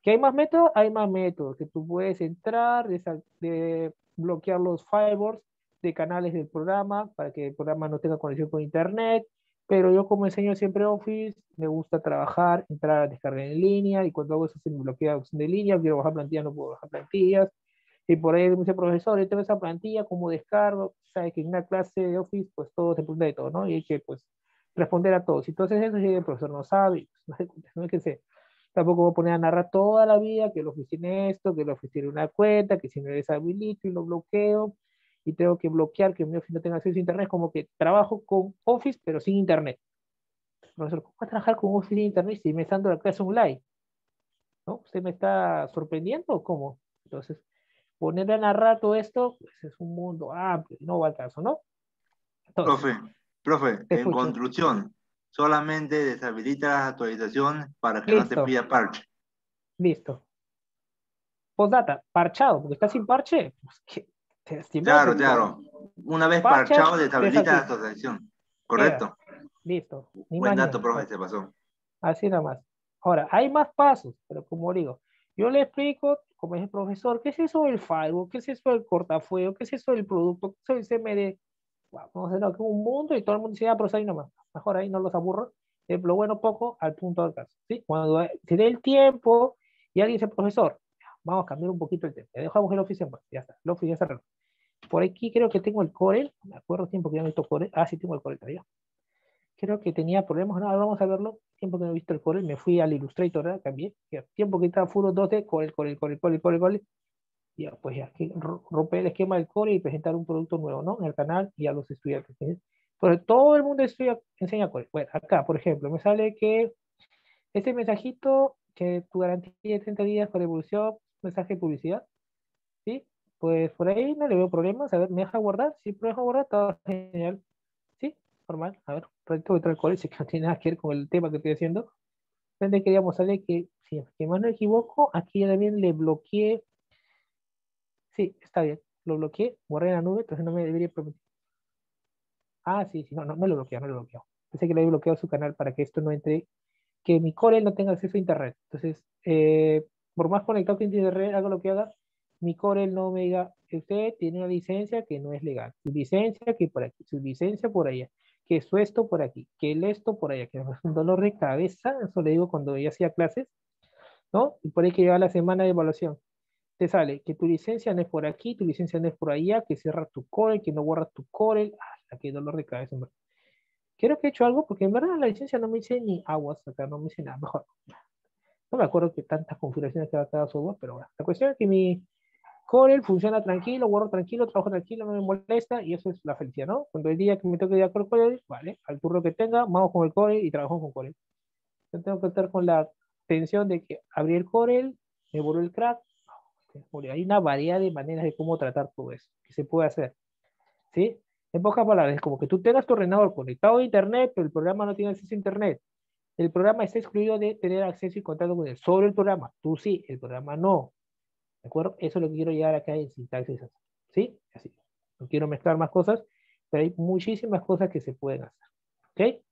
¿Que hay más métodos? Hay más métodos, que tú puedes entrar, de, bloquear los firewalls de canales del programa para que el programa no tenga conexión con internet, pero yo como enseño siempre Office, me gusta trabajar, entrar a descargar en línea, y cuando hago eso se me bloquea la opción de línea, quiero bajar plantillas, no puedo bajar plantillas, y por ahí me dice, profesor, yo tengo esa plantilla, ¿cómo descargo? Sabes que en una clase de Office, pues todo se pregunta de todo, ¿no? Y hay que, pues, responder a todos. Entonces, eso sí, el profesor no sabe, pues, no, es que sé. Tampoco voy a poner a narrar toda la vida que el Office tiene esto, que el Office tiene una cuenta, que si no deshabilito y lo bloqueo, y tengo que bloquear que mi Office no tenga acceso a Internet, como que trabajo con Office, pero sin Internet. Profesor, ¿cómo va a trabajar con Office sin Internet si me está dando la clase online? ¿No? ¿Usted me está sorprendiendo o cómo? Entonces, poner a narrar todo esto, pues es un mundo amplio, no va al caso, ¿no? profe, profe, en construcción, solamente deshabilita las actualizaciones para que no te pida parche. Listo. Postdata, parchado, porque está sin parche, pues que Claro, claro. Una vez parchado, deshabilita la actualización. Correcto. Listo. Buen dato, profe, se pasó. Así nada más. Ahora, hay más pasos, pero como digo, yo le explico, como es el profesor, ¿qué es eso del firewall? ¿Qué es eso del cortafuego? ¿Qué es eso del producto? ¿Qué es el CMD? vamos a hacer un mundo y todo el mundo dice, ah, pero ahí nomás. Mejor ahí no los aburro. Lo bueno poco al punto del caso. ¿sí? Cuando se dé el tiempo y alguien dice, profesor, vamos a cambiar un poquito el tema. Dejamos el Office ya está. El Office ya. Por aquí creo que tengo el Corel. Me acuerdo tiempo que ya no he visto Corel. Ah, sí, tengo el Corel todavía. Creo que tenía problemas. No, vamos a verlo. Tiempo que no he visto el Corel. Me fui al Illustrator, ¿verdad? Cambié. Tiempo que estaba Furo 2D, Corel, Corel, Corel, Corel, Corel, Corel. Ya, pues ya, romper el esquema del Corel y presentar un producto nuevo, ¿no? En el canal y a los estudiantes. Pero todo el mundo estudia, enseña Corel. Bueno, acá, por ejemplo, me sale que este mensajito que tu garantía de 30 días para evolución, mensaje de publicidad, ¿sí? Pues por ahí no le veo problemas. A ver, ¿me deja guardar? Sí, me deja guardar, todo genial. ¿Sí? Normal. A ver, ratito de el si que no tiene nada que ver con el tema que estoy haciendo. Entonces queríamos saber que, si que más no me equivoco, aquí ya también le bloqueé. Sí, está bien. Lo bloqueé, borré la nube, entonces no me debería permitir. Ah, sí, sí, no, no, no lo bloqueo, no lo bloqueo. Pensé que le había bloqueado su canal para que esto no entre que mi core no tenga acceso a internet. Entonces, eh, por más conectado que internet haga lo que haga, mi core no me diga, usted tiene una licencia que no es legal, su licencia que por aquí, su licencia por allá, que su esto por aquí, que el esto por allá, que es un dolor de cabeza, eso le digo cuando yo hacía clases, ¿no? Y por ahí que llega la semana de evaluación. Te sale que tu licencia no es por aquí, tu licencia no es por allá, que cierra tu core, que no guarda tu core. Ah, qué dolor de cabeza, hombre creo que he hecho algo porque en verdad la licencia no me dice ni aguas, acá no me dice nada, mejor. No me acuerdo que tantas configuraciones que va cada software, pero bueno, la cuestión es que mi Corel funciona tranquilo, guardo tranquilo, trabajo tranquilo, no me molesta y eso es la felicidad, ¿no? Cuando el día que me toque ir con Corel, vale, al turno que tenga, vamos con el Corel y trabajo con Corel. Yo tengo que estar con la tensión de que abrí el Corel, me voló el crack. Hay una variedad de maneras de cómo tratar todo eso, que se puede hacer. ¿Sí? En pocas palabras, es como que tú tengas tu ordenador conectado a Internet, pero el programa no tiene acceso a Internet. El programa está excluido de tener acceso y contacto con él. Solo el programa. Tú sí, el programa no. ¿De acuerdo? Eso es lo que quiero llegar acá en sintaxis. ¿Sí? Así. No quiero mezclar más cosas, pero hay muchísimas cosas que se pueden hacer. ¿Ok?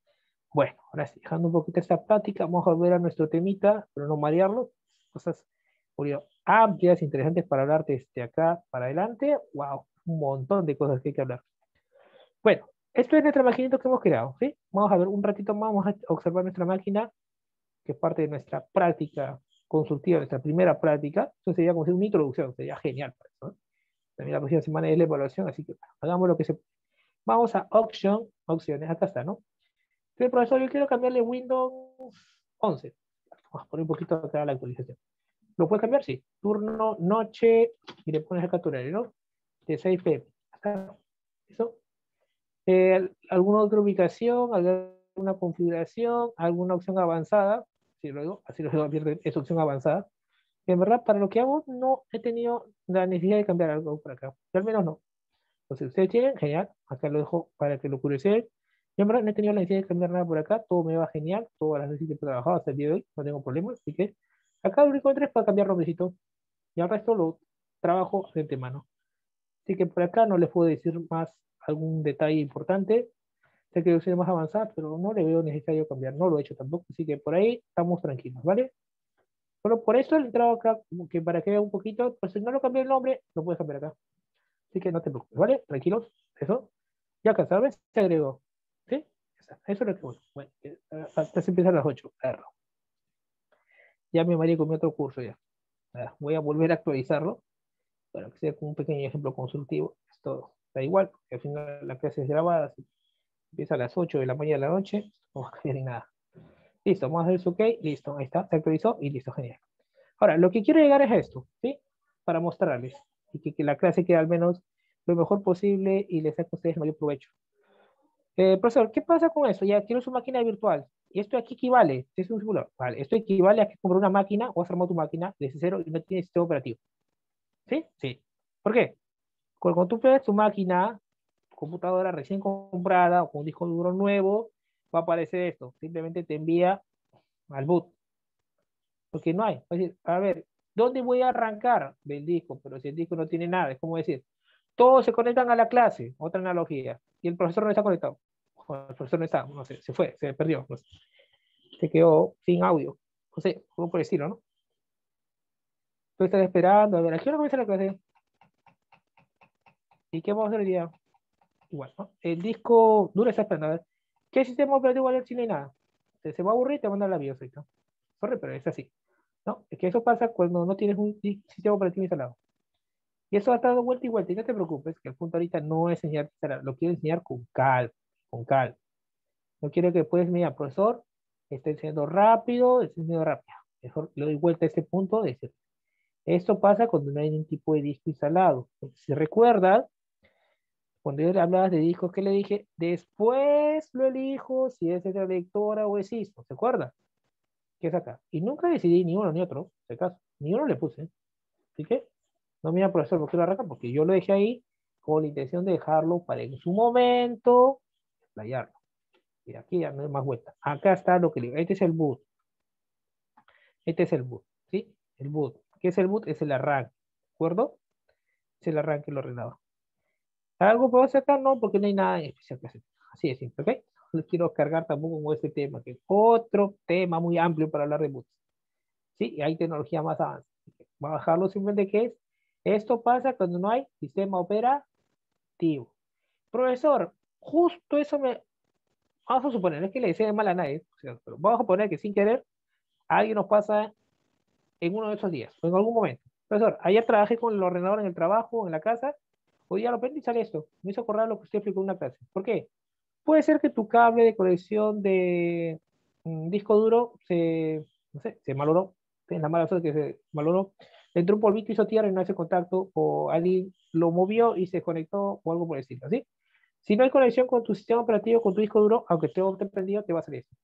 Bueno, ahora sí, dejando un poquito esta práctica, vamos a volver a nuestro temita, pero no marearlo. Cosas amplias, interesantes para hablar desde acá para adelante. ¡Wow! Un montón de cosas que hay que hablar. Bueno, esto es nuestra maquinita que hemos creado, ¿sí? Vamos a ver un ratito más, vamos a observar nuestra máquina, que es parte de nuestra práctica consultiva, nuestra primera práctica. Eso sería como si una introducción, sería genial para eso. También la próxima semana es la evaluación, así que hagamos lo que se Vamos a Option, opciones, acá está, ¿no? Entonces, profesor, yo quiero cambiarle Windows 11. Vamos a poner un poquito acá la actualización. ¿Lo puede cambiar? Sí. Turno, noche, y le pones acá tu ¿no? De 6 pm. Acá. ¿Eso? Eh, alguna otra ubicación, alguna configuración, alguna opción avanzada, si luego, así lo digo, opción avanzada. en verdad, para lo que hago, no he tenido la necesidad de cambiar algo por acá. al menos no. Entonces, ustedes tienen, genial. Acá lo dejo para que lo curiosen. Yo en verdad no he tenido la necesidad de cambiar nada por acá. Todo me va genial. Todas las veces que he trabajado hasta el día de hoy, no tengo problemas. Así que acá lo único que es para cambiar nombrecito. Y al resto lo trabajo de antemano. Así que por acá no les puedo decir más algún detalle importante. Sé que yo más avanzada, pero no le veo necesario cambiar. No lo he hecho tampoco, así que por ahí estamos tranquilos, ¿vale? Solo por eso he entrado acá, como que para que vea un poquito, pues si no lo cambié el nombre, lo puedes cambiar acá. Así que no te preocupes, ¿vale? Tranquilos, eso. Ya acá, ¿sabes? Se agregó. ¿Sí? Eso es lo que bueno. bueno eh, hasta se empieza a las 8. Ya me mareé con mi otro curso ya. Voy a volver a actualizarlo para que sea como un pequeño ejemplo consultivo. Es todo da igual, porque al final la clase es grabada, empieza a las 8 de la mañana de la noche, no va a cambiar ni nada. Listo, vamos a hacer su OK, listo, ahí está, se actualizó y listo, genial. Ahora, lo que quiero llegar es esto, ¿sí? Para mostrarles y que, la clase quede al menos lo mejor posible y les saque a ustedes mayor provecho. Eh, profesor, ¿qué pasa con eso? Ya quiero su máquina virtual. ¿Y esto aquí equivale? es un simulador. Vale, esto equivale a que comprar una máquina o has armado tu máquina desde cero y no tiene sistema operativo. ¿Sí? Sí. ¿Por qué? Cuando tú pruebas tu máquina, computadora recién comprada o con un disco duro nuevo, va a aparecer esto. Simplemente te envía al boot. Porque no hay. a ver, ¿dónde voy a arrancar del disco? Pero si el disco no tiene nada, es como decir, todos se conectan a la clase, otra analogía, y el profesor no está conectado. el profesor no está, no sé, se fue, se perdió. se quedó sin audio. No sé, como por estilo, ¿no? Tú estás esperando, a ver, ¿a qué hora comienza la clase? ¿Y qué vamos a hacer el día? Igual, ¿no? El disco duro está esperando. ¿Qué sistema operativo si no hay nada? Se, va a aburrir y te manda la BIOS ¿no? Sorry, pero es así. ¿no? Es que eso pasa cuando no tienes un sistema operativo instalado. Y eso ha estado vuelta y vuelta. Y no te preocupes, que el punto ahorita no es enseñar, lo quiero enseñar con cal, con cal. No quiero que puedes, mira, profesor, esté enseñando rápido, esté enseñando rápido. Mejor le doy vuelta a este punto de decir, esto pasa cuando no hay ningún tipo de disco instalado. Si recuerdas, cuando yo le hablaba de discos, que le dije? Después lo elijo si es de lectora o es ISO, ¿se acuerda? ¿Qué es acá? Y nunca decidí ni uno ni otro, de caso. Ni uno le puse. Así que, no mira, profesor, ¿por qué lo arranca? Porque yo lo dejé ahí con la intención de dejarlo para en su momento explayarlo. Y aquí ya no hay más vuelta. Acá está lo que le digo. Este es el boot. Este es el boot, ¿sí? El boot. ¿Qué es el boot? Es el arranque, ¿de acuerdo? Es el arranque lo ordenador. ¿Algo puedo sacar? No, porque no hay nada en especial que hacer. Así de simple, ¿ok? No quiero cargar tampoco con este tema, que es otro tema muy amplio para hablar de boots. Sí, y hay tecnología más avanzada. Voy a bajarlo simplemente que es, esto pasa cuando no hay sistema operativo. Profesor, justo eso me, vamos a suponer, es que le desee mal a nadie, pero vamos a suponer que sin querer, alguien nos pasa en uno de esos días, o en algún momento. Profesor, ayer trabajé con el ordenador en el trabajo, en la casa, Hoy día lo sale esto. Me hizo acordar lo que usted explicó en una clase. ¿Por qué? Puede ser que tu cable de conexión de un disco duro se, no sé, se maloró. Es la mala suerte que se maloró. Entró un polvito, hizo tierra y no hace contacto, o alguien lo movió y se desconectó, o algo por decirlo, ¿sí? Si no hay conexión con tu sistema operativo, con tu disco duro, aunque esté prendido, te va a salir esto.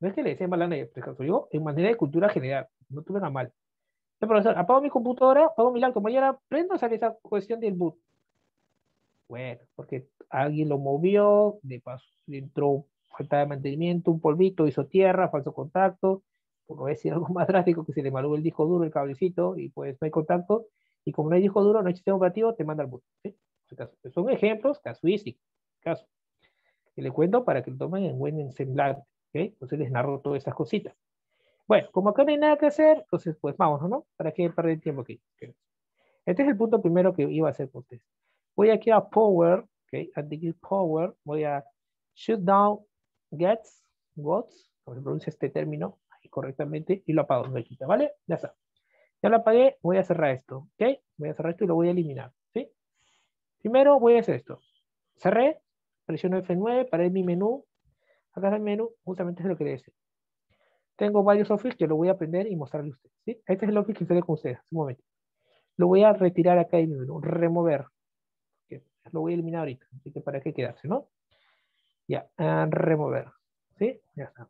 No es que le deseen mal a nadie, yo en manera de cultura general, no tuve nada mal. El profesor, apago mi computadora, apago mi laptop, mañana prendo, sale esa cuestión del boot. Bueno, porque alguien lo movió, de paso, entró falta de mantenimiento, un polvito, hizo tierra, falso contacto, por no decir algo más drástico, que se le maló el disco duro, el cablecito, y pues no hay contacto, y como no hay disco duro, no hay sistema operativo, te manda el boot. Son ejemplos casuísticos, caso. Que le cuento para que lo tomen en buen semblante, Entonces les narro todas estas cositas. Bueno, como acá no hay nada que hacer, entonces pues vamos, ¿no? ¿Para qué perder tiempo aquí? Este es el punto primero que iba a hacer con ustedes. Voy aquí a Power, ok, a Digit Power, voy a Shoot Down Gets, What's, como se pronuncia este término ahí correctamente, y lo apago, no quita, ¿vale? Ya está. Ya lo apagué, voy a cerrar esto, ok, voy a cerrar esto y lo voy a eliminar, ¿sí? Primero voy a hacer esto. Cerré, presiono F9 para ir mi menú. Acá está el menú, justamente es lo que le decía. Tengo varios office que lo voy a aprender y mostrarle a ustedes. ¿sí? Este es el office que estoy con ustedes. Un momento. Lo voy a retirar acá mi menú. Remover lo voy a eliminar ahorita, así que para qué quedarse, ¿no? Ya, remover, ¿sí? Ya está.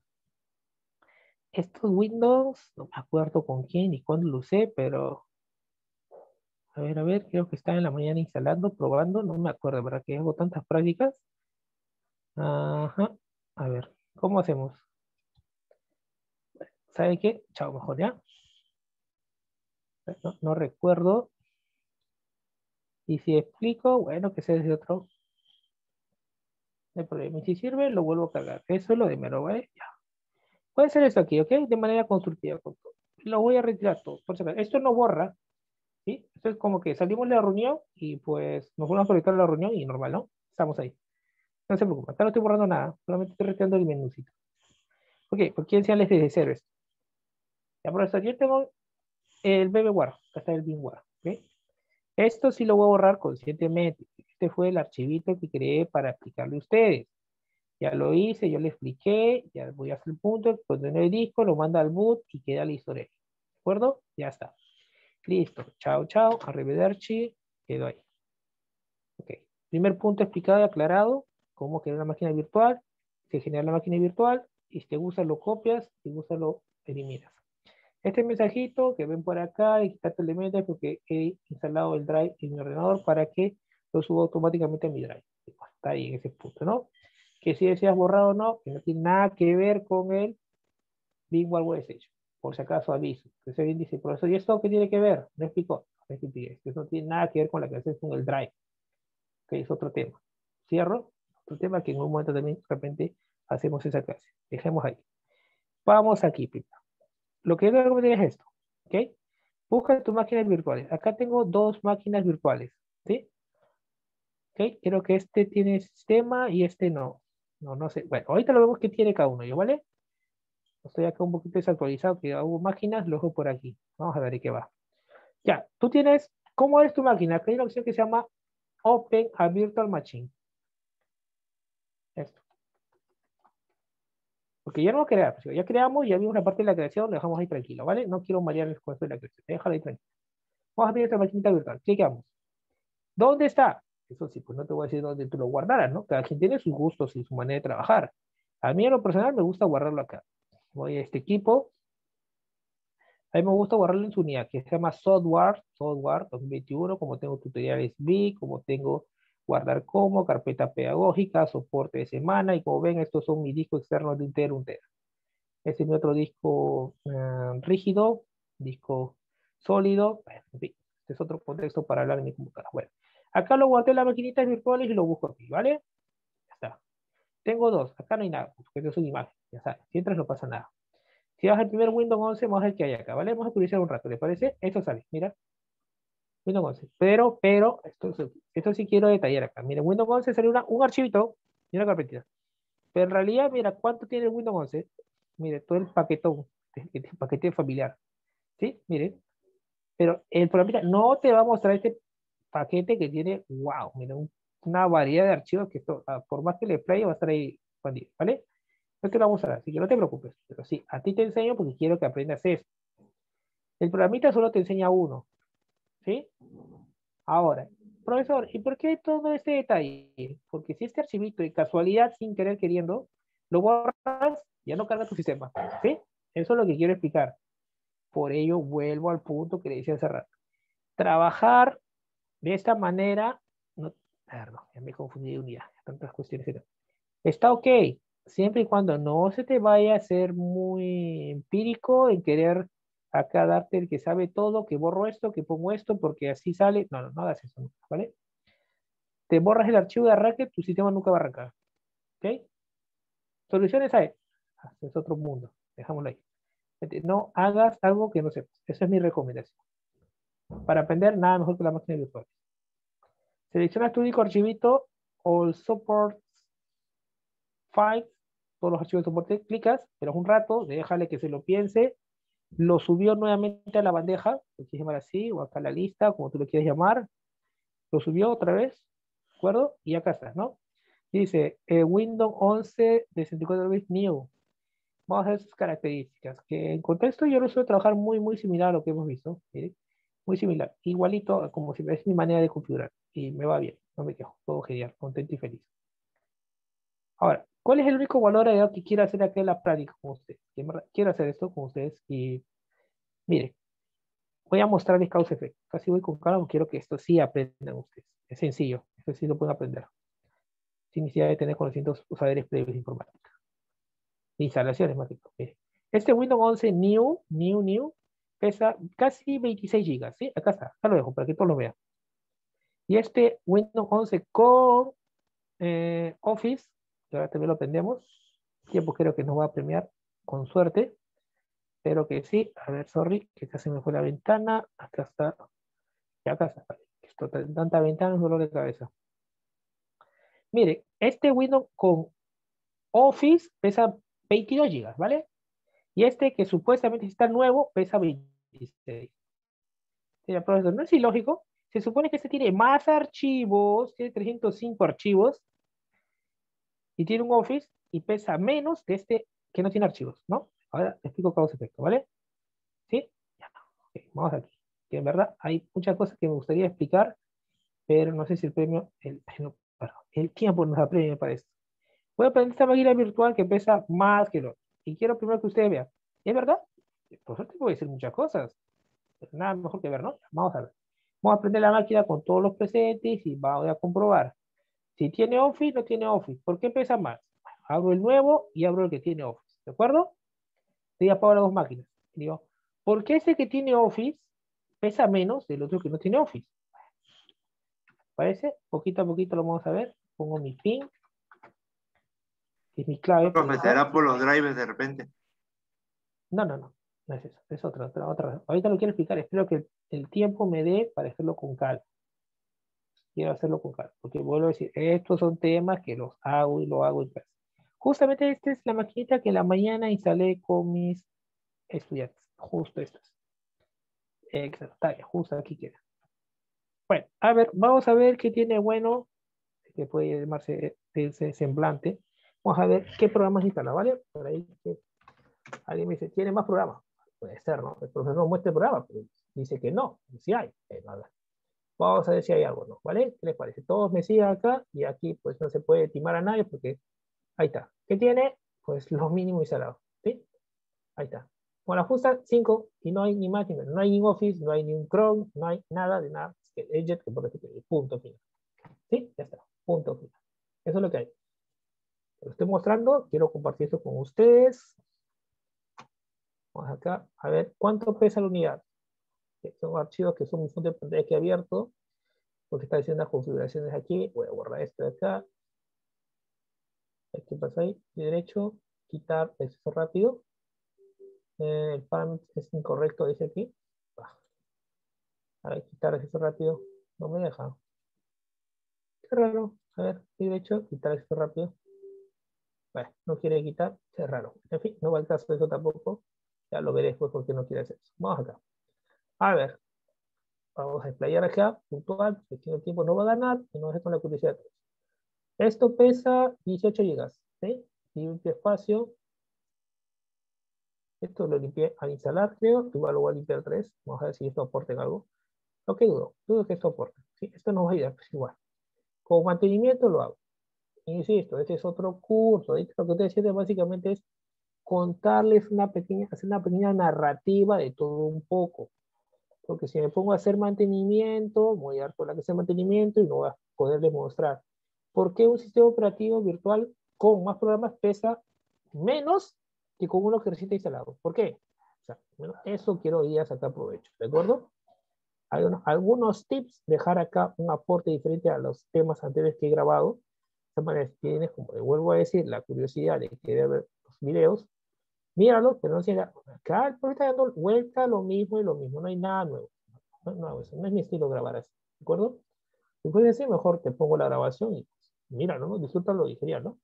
Estos Windows, no me acuerdo con quién y cuándo lo usé, pero... A ver, a ver, creo que estaba en la mañana instalando, probando, no me acuerdo, ¿verdad? Que hago tantas prácticas. Ajá, a ver, ¿cómo hacemos? ¿Sabe qué? Chao, mejor ya. no recuerdo. Y si explico, bueno, que sea desde otro. No problema. Y si sirve, lo vuelvo a cargar. Eso es lo de mero, ¿vale? Ya. Puede ser esto aquí, ¿ok? De manera constructiva. Lo voy a retirar todo. Por Esto no borra. ¿sí? Esto es como que salimos de la reunión y pues nos vamos a conectar a la reunión y normal, ¿no? Estamos ahí. No se preocupen. Acá no estoy borrando nada. Solamente estoy retirando el menúcito. Ok, ¿por qué enseñarles desde cero esto? Ya, por eso yo tengo el BBWare. Acá está el BIMWare. ¿ok? Esto sí lo voy a borrar conscientemente. Este fue el archivito que creé para explicarle a ustedes. Ya lo hice, yo le expliqué, ya voy a hacer el punto, cuando no hay disco, lo manda al boot y queda listo. ¿De acuerdo? Ya está. Listo. Chao, chao. Arrivederci. Quedó ahí. Ok. Primer punto explicado y aclarado. Cómo crear una máquina virtual. Se genera la máquina virtual. Y si te gusta lo copias, si te gusta lo eliminas. Este mensajito que ven por acá, quitarte elementos porque he instalado el Drive en mi ordenador para que lo suba automáticamente a mi Drive. Está ahí en ese punto, ¿no? Que si deseas borrar o no, que no tiene nada que ver con el Bing Workstation. Por si acaso aviso. Se bien dice, eso ¿y esto qué tiene que ver? No explicó. Eso no tiene nada que ver con la que haces con el Drive. Que es otro tema. Cierro. Otro tema que en un momento también de repente hacemos esa clase. Dejemos ahí. Vamos aquí, primero. Lo que yo te recomendaría es esto, ¿ok? Busca tus máquinas virtuales. Acá tengo dos máquinas virtuales, ¿sí? ¿Ok? Creo que este tiene sistema y este no. No, no sé. Bueno, ahorita lo vemos que tiene cada uno, ¿vale? Estoy acá un poquito desactualizado, que hago máquinas, lo dejo por aquí. Vamos a ver qué va. Ya, tú tienes, ¿cómo es tu máquina? Acá hay una opción que se llama Open a Virtual Machine. Esto. Porque ya no lo creamos, ya creamos, ya vimos la parte de la creación, lo dejamos ahí tranquilo, ¿vale? No quiero marear el juego de la creación, déjalo ahí tranquilo. Vamos a abrir esta maquinita virtual, Chequeamos. ¿Dónde está? Eso sí, pues no te voy a decir dónde tú lo guardaras, ¿no? Cada quien tiene sus gustos y su manera de trabajar. A mí en lo personal me gusta guardarlo acá. Voy a este equipo. A mí me gusta guardarlo en su unidad, que se llama Software, Software 2021, como tengo tutoriales B, como tengo guardar como, carpeta pedagógica, soporte de semana, y como ven, estos son mis discos externos de un tera, un tera. Este es mi otro disco eh, rígido, disco sólido, en fin, este es otro contexto para hablar en mi computadora. Bueno, acá lo guardé en las maquinitas virtuales y lo busco aquí, ¿vale? Ya está. Tengo dos, acá no hay nada, porque es una imagen, ya sabes, si no pasa nada. Si vas al primer Windows 11, vamos a ver qué hay acá, ¿vale? Vamos a utilizar un rato, ¿le parece? Esto sale, mira. Windows 11. Pero, pero, esto, esto sí quiero detallar acá. Mira, Windows 11 sale una, un archivito y una carpetita. Pero en realidad, mira, ¿cuánto tiene el Windows 11? Mire, todo el paquetón, paquete familiar. ¿Sí? Miren. Pero el programita no te va a mostrar este paquete que tiene, wow, mira, una variedad de archivos que esto, ah, por más que le play va a estar ahí expandido, ¿vale? No te lo vamos a dar, así que no te preocupes. Pero sí, a ti te enseño porque quiero que aprendas esto. El programita solo te enseña uno, ¿Sí? Ahora, profesor, ¿y por qué todo este detalle? Porque si este archivito de casualidad, sin querer queriendo, lo borras, ya no carga tu sistema. ¿Sí? Eso es lo que quiero explicar. Por ello, vuelvo al punto que le decía hace rato. Trabajar de esta manera, no, perdón, ya me confundí de unidad, tantas cuestiones. Está ok, siempre y cuando no se te vaya a ser muy empírico en querer acá darte el que sabe todo, que borro esto, que pongo esto, porque así sale. No, no, hagas eso nunca, ¿vale? Te borras el archivo de arranque, tu sistema nunca va a arrancar. ¿Ok? Soluciones hay. Ah, es otro mundo. Dejámoslo ahí. No hagas algo que no sepas. Esa es mi recomendación. Para aprender, nada mejor que la máquina virtual. Selecciona tu único archivito, All Support Files, todos los archivos de soporte, clicas, pero un rato, déjale que se lo piense, lo subió nuevamente a la bandeja, lo quieres llamar así, o acá a la lista, como tú lo quieres llamar, lo subió otra vez, ¿de acuerdo? Y acá está, ¿no? Dice eh, Windows 11 de 64 bits New. Vamos a ver sus características, que en contexto yo lo suelo trabajar muy, muy similar a lo que hemos visto, muy similar, igualito como si es mi manera de configurar, y me va bien, no me quejo, todo genial, contento y feliz. Ahora, ¿Cuál es el único valor agregado que quiero hacer aquí en la práctica con ustedes? Quiero hacer esto con ustedes y mire, voy a mostrarles causa efecto. Casi voy con calma, quiero que esto sí aprendan ustedes. Es sencillo, esto sí lo pueden aprender. Sin necesidad de tener conocimientos o saberes previos de informática. Instalaciones, más que. Este Windows 11 New, New, New, pesa casi 26 GB, ¿sí? Acá está, acá lo dejo para que todos lo vean. Y este Windows 11 con eh, Office ahora también lo aprendemos. Tiempo creo que nos va a premiar con suerte. Pero que sí. A ver, sorry, que ya se me fue la ventana. Acá está. Y acá está. Tanta ventana es dolor de cabeza. Mire, este Windows con Office pesa 22 GB, ¿vale? Y este que supuestamente está nuevo pesa 26. Mira, profesor, no es ilógico. Se supone que este tiene más archivos, tiene 305 archivos, y tiene un Office y pesa menos de este que no tiene archivos, ¿no? Ahora explico causa efecto, ¿vale? ¿Sí? Ya. vamos aquí. Que en verdad hay muchas cosas que me gustaría explicar, pero no sé si el premio, el, tiempo nos apremia para esto. Voy a aprender esta máquina virtual que pesa más que otro. Y quiero primero que ustedes vean. ¿Es verdad? Por eso te voy a decir muchas cosas. nada mejor que ver, ¿no? Vamos a ver. Vamos a aprender la máquina con todos los presentes y vamos a comprobar si tiene Office, no tiene Office. ¿Por qué pesa más? abro el nuevo y abro el que tiene Office. ¿De acuerdo? Voy a apagar las dos máquinas. Digo, ¿por qué ese que tiene Office pesa menos del otro que no tiene Office? ¿Parece? Poquito a poquito lo vamos a ver. Pongo mi pin. Que es mi clave. ¿Será por los drivers de repente? No, no, no. No es eso, es otra, otra, otra. Ahorita lo quiero explicar, espero que el tiempo me dé para hacerlo con calma. Quiero hacerlo con calma, porque vuelvo a decir, estos son temas que los hago y lo hago en clase. Justamente esta es la maquinita que en la mañana instalé con mis estudiantes. Justo estas. Exacto, justo aquí queda. Bueno, a ver, vamos a ver qué tiene bueno, que puede llamarse ese semblante. Vamos a ver qué programas instala, ¿vale? Por ahí alguien me dice, ¿tiene más programas? Puede ser, ¿no? El profesor no muestra el programa, pero dice que no, si hay. Eh, vamos a ver si hay algo, ¿no? ¿Vale? ¿Qué les parece? Todos me sigan acá y aquí pues no se puede timar a nadie porque ahí está. ¿Qué tiene? Pues lo mínimo instalado, ¿sí? Ahí está. Bueno, ajusta 5 y no hay ni más ni menos. No hay ni Office, no hay ni un Chrome, no hay nada de nada. Es que Edge, que por ejemplo, punto final. ¿Sí? Ya está. Punto final. Eso es lo que hay. Lo estoy mostrando. Quiero compartir esto con ustedes. Vamos acá. A ver, ¿cuánto pesa la unidad? Son archivos que son un fondo de pantalla que abierto. Porque está diciendo las configuraciones aquí. Voy a borrar esto de acá. ¿Qué pasa ahí? derecho, quitar acceso rápido eh, el pan es incorrecto, dice aquí. A ver, quitar acceso rápido. No me deja. Qué raro. A ver, y de hecho, quitar acceso rápido. Bueno, no quiere quitar. Qué raro. En fin, no va el caso de eso tampoco. Ya lo veré después porque no quiere hacer eso. Vamos acá. A ver. Vamos a explayar acá, puntual, porque el tiempo no va a ganar y no es con la curiosidad. Esto pesa 18 GB. ¿sí? Un espacio esto lo limpié al instalar, creo. Igual lo voy a limpiar tres. Vamos a ver si esto aporta algo. Lo que dudo, dudo que esto aporte. Esto no va a ir, pues igual. Con mantenimiento lo hago. Insisto, este es otro curso. Lo que ustedes decía básicamente es contarles una pequeña, hacer una pequeña narrativa de todo un poco. Porque si me pongo a hacer mantenimiento, voy a dar por la que hacer mantenimiento y no voy a poder demostrar por qué un sistema operativo virtual con más programas pesa menos que con uno que recién está instalado. ¿Por qué? eso quiero ir a sacar provecho, ¿de acuerdo? Hay algunos tips, dejar acá un aporte diferente a los temas anteriores que he grabado. De esta manera, tienes, como le vuelvo a decir, la curiosidad de querer ver los videos, míralo, pero no se acá el está dando vuelta lo mismo y lo mismo, no hay nada nuevo. No, no, no es mi estilo grabar así, ¿de acuerdo? Si puede decir, mejor te pongo la grabación y pues, míralo, ¿no? Disfrútalo y genial, ¿no?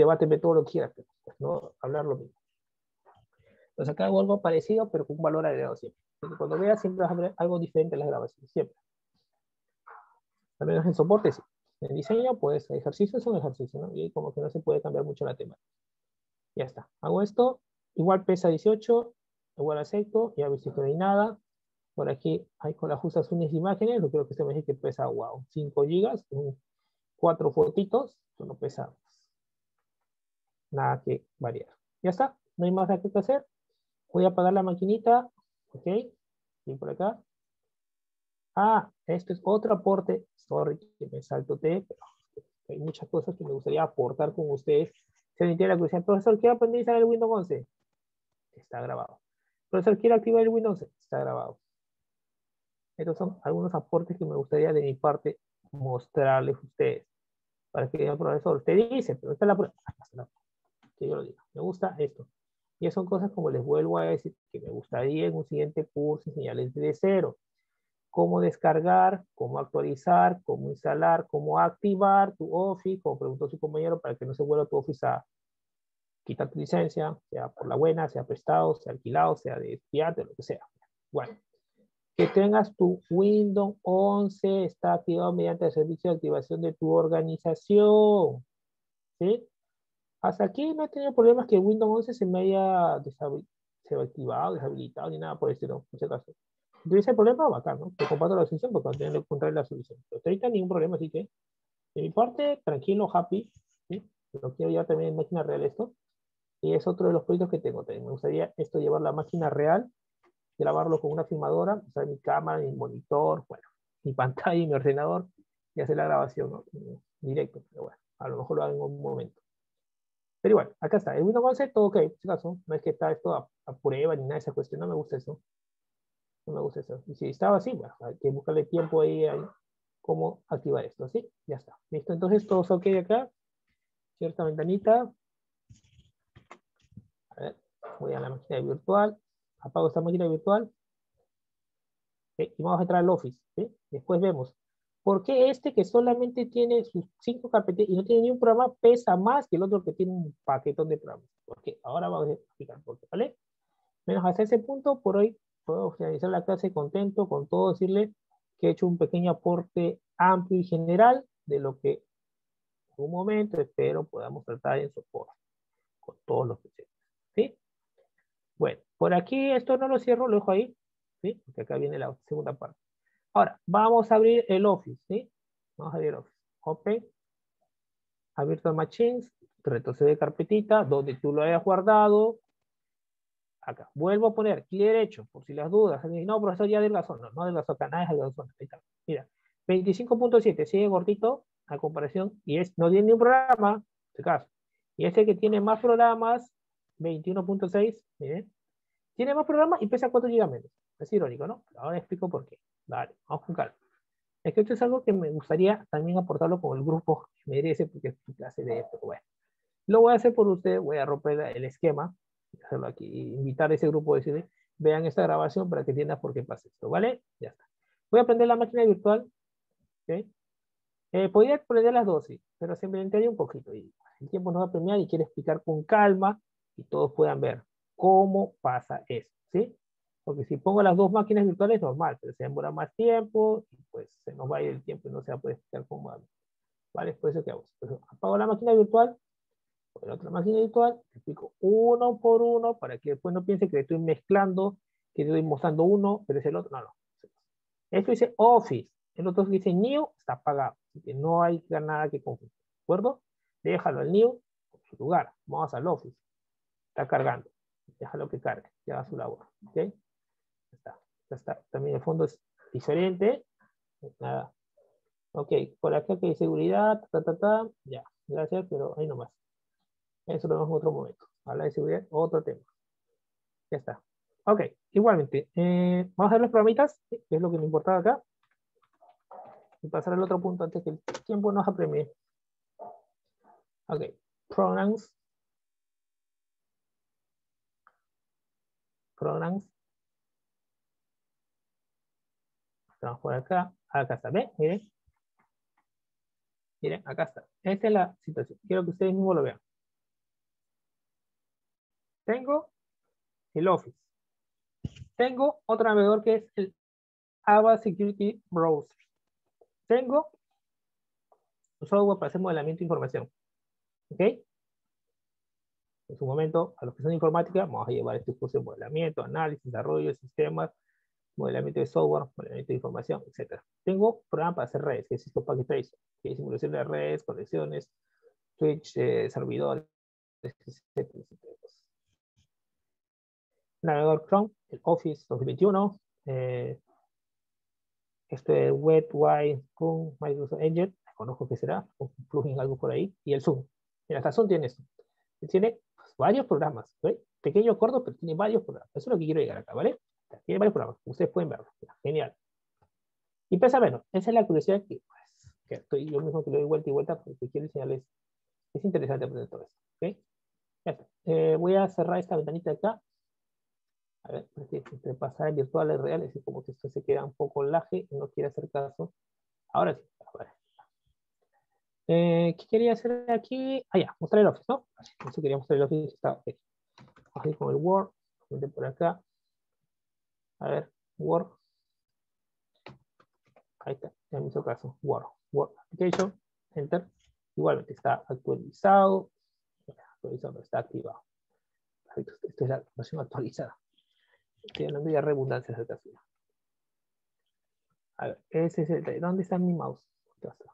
debáteme todo lo que quieras, pero pues, no hablar lo mismo. Entonces acá hago algo parecido, pero con un valor agregado siempre. Cuando veas siempre vas a ver algo diferente en las grabaciones, siempre. Al menos en soporte, sí. En diseño, pues ejercicios son ejercicios, ¿no? Y como que no se puede cambiar mucho la temática. Ya está. Hago esto. Igual pesa 18. Igual acepto. Ya ves que no hay nada. Por aquí hay con las justas unas imágenes. Lo creo que se me dice que pesa, wow, 5 gigas. Cuatro fotitos. Esto no pesa nada que variar. Ya está, no hay más que hacer. Voy a apagar la maquinita, ok, y por acá. Ah, esto es otro aporte, sorry que me salto T, pero hay muchas cosas que me gustaría aportar con ustedes. Se me la curiosidad, profesor, ¿quiere aprender a instalar el Windows 11? Está grabado. Profesor, ¿quiere activar el Windows 11? Está grabado. Estos son algunos aportes que me gustaría de mi parte mostrarles a ustedes. Para que el profesor, usted dice, pero esta es la prueba que yo lo diga. Me gusta esto. Y son cosas como les vuelvo a decir que me gustaría en un siguiente curso enseñarles de cero. Cómo descargar, cómo actualizar, cómo instalar, cómo activar tu Office, como preguntó su compañero, para que no se vuelva tu Office a quitar tu licencia, sea por la buena, sea prestado, sea alquilado, sea de fiat, lo que sea. Bueno, que tengas tu Windows 11 está activado mediante el servicio de activación de tu organización. ¿Sí? Hasta aquí no he tenido problemas que Windows 11 se me haya desactivado, deshabilitado, ni nada por el estilo, por si acaso. Si tuviese problema, bacán, ¿no? Te comparto la solución porque tener que encontrar la solución. Pero ahorita ningún problema, así que de mi parte, tranquilo, happy. ¿sí? Pero quiero ya también en máquina real esto. Y es otro de los proyectos que tengo. También me gustaría esto llevar la máquina real, grabarlo con una filmadora, usar mi cámara, mi monitor, bueno, mi pantalla y mi ordenador y hacer la grabación ¿no? directo. Pero bueno, a lo mejor lo hago en un momento. Pero igual, acá está. El 11, todo ok, por si acaso. No es que está esto a, prueba ni nada de esa cuestión. No me gusta eso. No me gusta eso. Y si estaba así, bueno, hay que buscarle tiempo ahí, ahí cómo activar esto. ¿Sí? Ya está. Listo. Entonces, todo ok acá. Cierta ventanita. Voy a la máquina virtual. Apago esta máquina virtual. Y vamos a entrar al Office. Después vemos. ¿Por qué este que solamente tiene sus cinco carpetas y no tiene ni un programa pesa más que el otro que tiene un paquetón de programas? Porque ahora vamos a explicar por qué, ¿vale? Menos hasta ese punto, por hoy puedo finalizar la clase contento con todo, decirle que he hecho un pequeño aporte amplio y general de lo que en un momento espero podamos tratar en soporte con todos los presentes. Bueno, por aquí esto no lo cierro, lo dejo ahí. Porque acá viene la segunda parte. Ahora, vamos a abrir el Office, ¿sí? Vamos a abrir Office. Open. Virtual Machines. Retrocede carpetita donde tú lo hayas guardado. Acá. Vuelvo a poner clic derecho, por si las dudas. No, profesor, ya adelgazó. No, no adelgazó acá, nada es adelgazó. Ahí está. Mira, 25.7, sigue gordito a comparación. Y es, no tiene ni un programa, en este caso. Y ese que tiene más programas, 21.6, miren, tiene más programas y pesa 4 GB. Es irónico, ¿no? Ahora explico por qué. Vale, vamos con calma. Es que esto es algo que me gustaría también aportarlo con el grupo que merece, porque es tu clase de esto. Bueno, lo voy a hacer por ustedes, voy a romper el esquema, hacerlo aquí, invitar a ese grupo a decirle, vean esta grabación para que entiendan por qué pasa esto, ¿vale? Ya está. Voy a prender la máquina virtual. ¿okay? Eh, podría prender las dos, sí, pero se me un poquito. Y el tiempo nos va a premiar y quiero explicar con calma y todos puedan ver cómo pasa eso, ¿sí? Porque si pongo las dos máquinas virtuales, normal, pero se demora más tiempo y pues se nos va a ir el tiempo y no se va a poder explicar cómo ¿Vale? Por eso que hago. apago la máquina virtual, por la otra máquina virtual, explico uno por uno para que después no piense que estoy mezclando, que estoy mostrando uno, pero es el otro. No, no. Esto dice Office. El otro dice New, está apagado. Así que no hay nada que confundir. ¿De acuerdo? Déjalo al New en su lugar. Vamos al Office. Está cargando. Déjalo que cargue. Ya va su labor. ¿Ok? está, está. También el fondo es diferente. Nada. Ok, por acá que hay seguridad, ta, ta, ta, ya, gracias, pero ahí nomás. Eso lo vemos en otro momento. Habla de seguridad, otro tema. Ya está. Ok, igualmente, eh, vamos a ver los programitas, que es lo que me importaba acá. Y pasar al otro punto antes que el tiempo nos apremie. Ok, pronouns. Pronouns. Vamos por acá. Acá está. ¿Ven? Miren. Miren, acá está. Esta es la situación. Quiero que ustedes mismos lo vean. Tengo el Office. Tengo otro navegador que es el Ava Security Browser. Tengo un software para hacer modelamiento de información. ¿Ok? En su momento, a los que son informática, vamos a llevar este curso de modelamiento, análisis, desarrollo de sistemas, modelamiento de software, modelamiento de información, etc. Tengo programa para hacer redes, que es Cisco Packet Tracer, que es simulación de redes, conexiones, switch, eh, servidores, etc. Navegador Chrome, el Office 2021, eh, este Web Wide Zoom, Microsoft Edge, conozco que será, un plugin algo por ahí, y el Zoom. Mira, hasta Zoom tiene eso. Tiene varios programas, ¿ve? pequeño, corto, pero tiene varios programas. Eso es lo que quiero llegar acá, ¿vale? Tiene varios programas, ustedes pueden verlo. Genial. Y pesa menos. Esa es la curiosidad que, pues, que estoy yo mismo que le doy vuelta y vuelta porque quiero enseñarles. Es interesante aprender todo esto. ¿okay? Ya está. Eh, voy a cerrar esta ventanita acá. A ver, porque entre pasar el virtual al real, es como que esto se queda un poco laje y no quiere hacer caso. Ahora sí. Eh, ¿Qué quería hacer aquí? Ah, ya, mostrar el Office, ¿no? Eso quería mostrar el Office. Está ok. Así con el Word. Por acá. A ver, Word. Ahí está, me hizo caso. Word, Word Application, Enter. Igualmente está actualizado. Actualizado, está activado. Esta es la versión actualizada. Estoy hablando de redundancias de. A ver, ese es el, ¿dónde está mi mouse?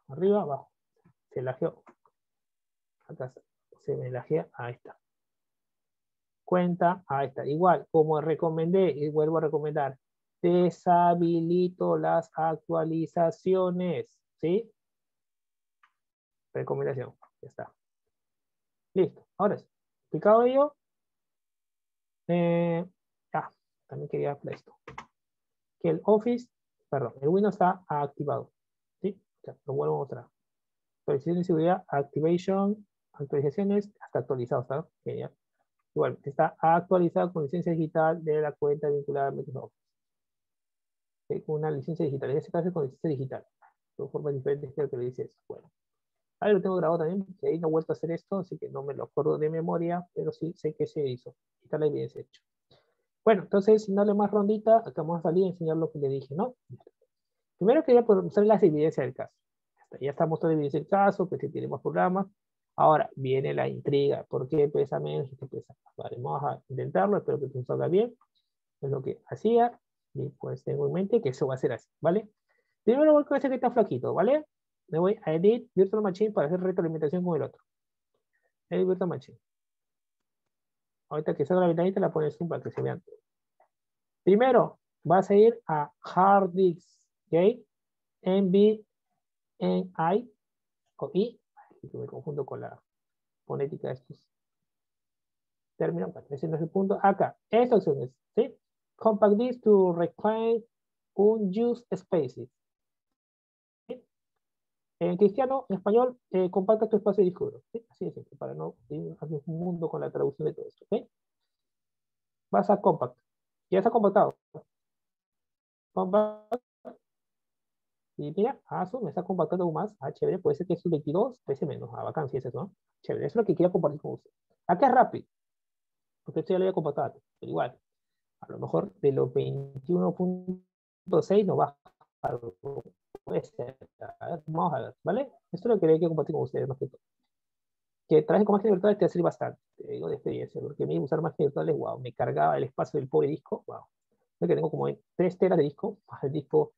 Arriba, abajo. Se lajeó. Acá. Se me lajea. Ahí está cuenta, ahí está, igual, como recomendé y vuelvo a recomendar, deshabilito las actualizaciones, ¿sí? Recomendación, ya está. Listo, ahora sí, explicado ello, ah, también quería hablar esto, que el Office, perdón, el Windows está activado, ¿sí? Ya, lo vuelvo a mostrar. Actualización de seguridad, activation, actualizaciones, hasta actualizado, ¿está? Genial Igual, está actualizado con licencia digital de la cuenta vinculada a Microsoft. Con una licencia digital. En este caso con licencia digital. De formas diferentes creo que le dice eso. Bueno. Ahí lo tengo grabado también, que ahí no he vuelto a hacer esto, así que no me lo acuerdo de memoria, pero sí sé que se hizo. Está la evidencia hecha. Bueno, entonces, sin darle más rondita, acá vamos a salir a enseñar lo que le dije, ¿no? Primero quería mostrar las evidencias del caso. Ya estamos evidencia del caso, que si tenemos programas. Ahora viene la intriga. ¿Por qué pesa menos y qué pesa más? Vale, vamos a intentarlo, espero que todo salga bien. Es lo que hacía. Y pues tengo en mente que eso va a ser así, ¿vale? Primero voy con ese que está flaquito, ¿vale? Me voy a Edit Virtual Machine para hacer retroalimentación con el otro. Edit Virtual Machine. Ahorita que salga la ventanita la pones para que se vean. Primero, vas a ir a Hard Disk, ¿ok? NV, NI, o I, me confundo con la fonética de estos términos, ese no es el punto. Acá, esta opción es, ¿sí? Compact Disk to reclaim unused spaces. En cristiano, en español, eh, compacta tu espacio de disco duro. Así de simple, para no hacer un mundo con la traducción de todo esto. Vas a compact. Ya está compactado. Compact. Y mira, ASU me está compactando aún más. Ah, chévere, puede ser que es un 22, pese menos. Ah, bacán, si es eso, ¿no? Chévere, eso es lo que quería compartir con usted. Acá es rápido. Porque esto ya lo había compactado. Pero igual, a lo mejor de los 21.6 no baja Puede ser. vamos a ver, ¿vale? Esto es lo que quería compartir con ustedes más que todo. Que traje con máquinas virtuales te va a servir bastante, te digo de experiencia, porque a mí usar máquinas virtuales, wow, me cargaba el espacio del pobre disco, wow. Yo que tengo como 3 teras de disco, el disco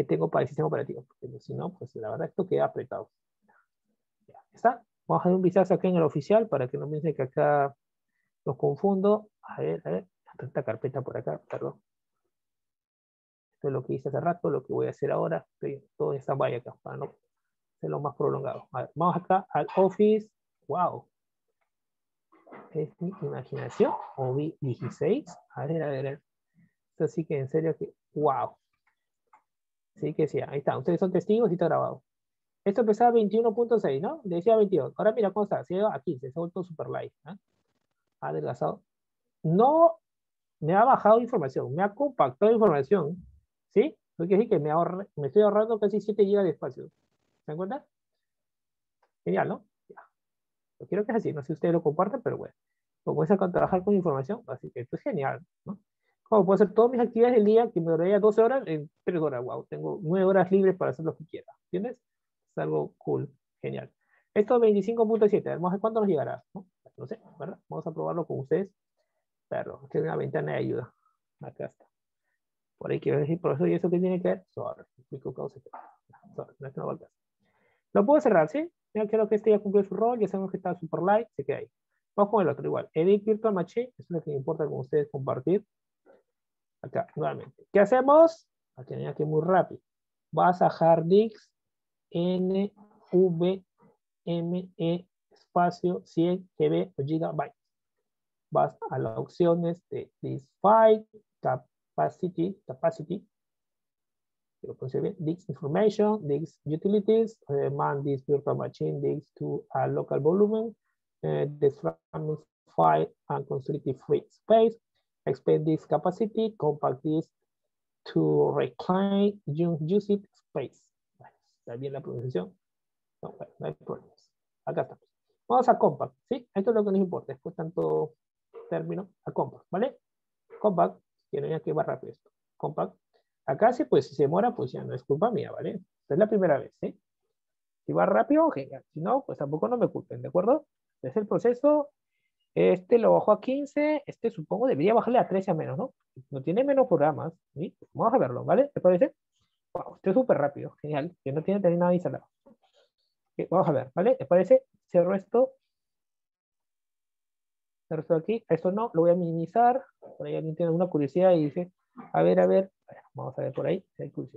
que tengo para el sistema operativo. Porque si no, pues la verdad esto queda apretado. Ya está. Vamos a dar un vistazo aquí en el oficial para que no piensen que acá los confundo. A ver, a ver, esta carpeta por acá, perdón. Esto es lo que hice hace rato, lo que voy a hacer ahora. Estoy todo en esta valla acá para no hacerlo más prolongado. vamos acá al Office. ¡Wow! ¿Es mi imaginación? ¿O vi 16? A ver, a ver, a ver. Esto sí que en serio que... ¡Wow! Sí que sí, ahí está. Ustedes son testigos y está grabado. Esto empezaba 21.6, ¿no? Decía 22. Ahora mira cómo está. Se lleva a 15. Se ha vuelto super light. Ha adelgazado. No me ha bajado información. Me ha compactado información ¿Sí? Lo que decir que me, me estoy ahorrando casi 7 GB de espacio. ¿Se dan cuenta? Genial, ¿no? Ya. Yo quiero que es así. No sé si ustedes lo comparten, pero bueno. Como es a trabajar con información, así que esto es genial, ¿no? Como puedo hacer todas mis actividades del día que me duraría 12 horas en 3 horas. Wow, tengo 9 horas libres para hacer lo que quiera. ¿Entiendes? Es algo cool, genial. Esto 25.7, vamos a ver cuánto nos llegará. ¿no? sé, ¿verdad? Vamos a probarlo con ustedes. Pero es una ventana de ayuda. Acá está. Por ahí quiero decir, profesor, ¿y eso qué tiene que ver? Sorry. Sorry, no es que no Lo puedo cerrar, ¿sí? Creo que este ya cumplió su rol, ya sabemos que está super light, se queda ahí. Vamos con el otro igual. Edit Virtual Machine, eso es lo que me importa con ustedes compartir. Acá, nuevamente. ¿Qué hacemos? Aquí, aquí muy rápido. Vas a hard disk NVMe espacio 100 GB o gigabytes. Vas a las opciones de this file, capacity, capacity, lo bien, disk information, disk utilities, uh, man this virtual machine disk to a local volume, uh, the file and constructive free space, expand this capacity, compact this to reclaim use it space. ¿Está bien la pronunciación? No, bueno, no hay problemas. Acá estamos. Vamos a compact, ¿sí? Esto es lo que nos importa. Después tanto término a compact, ¿vale? Compact que no que va rápido esto. Compact. Acá sí, pues si se demora, pues ya no es culpa mía, ¿vale? Esta es la primera vez, ¿sí? Si va rápido, genial. Si no, pues tampoco no me culpen, ¿de acuerdo? Es el proceso. Este lo bajó a 15, este supongo debería bajarle a 13 a menos, ¿no? No tiene menos programas, ¿sí? Vamos a verlo, ¿vale? ¿Te parece? Wow, este es súper rápido, genial, que no tiene nada instalado. vamos a ver, ¿vale? ¿Te parece? Cierro esto esto aquí, esto no, lo voy a minimizar, por ahí alguien tiene una curiosidad y dice, a ver, a ver, vamos a ver por ahí,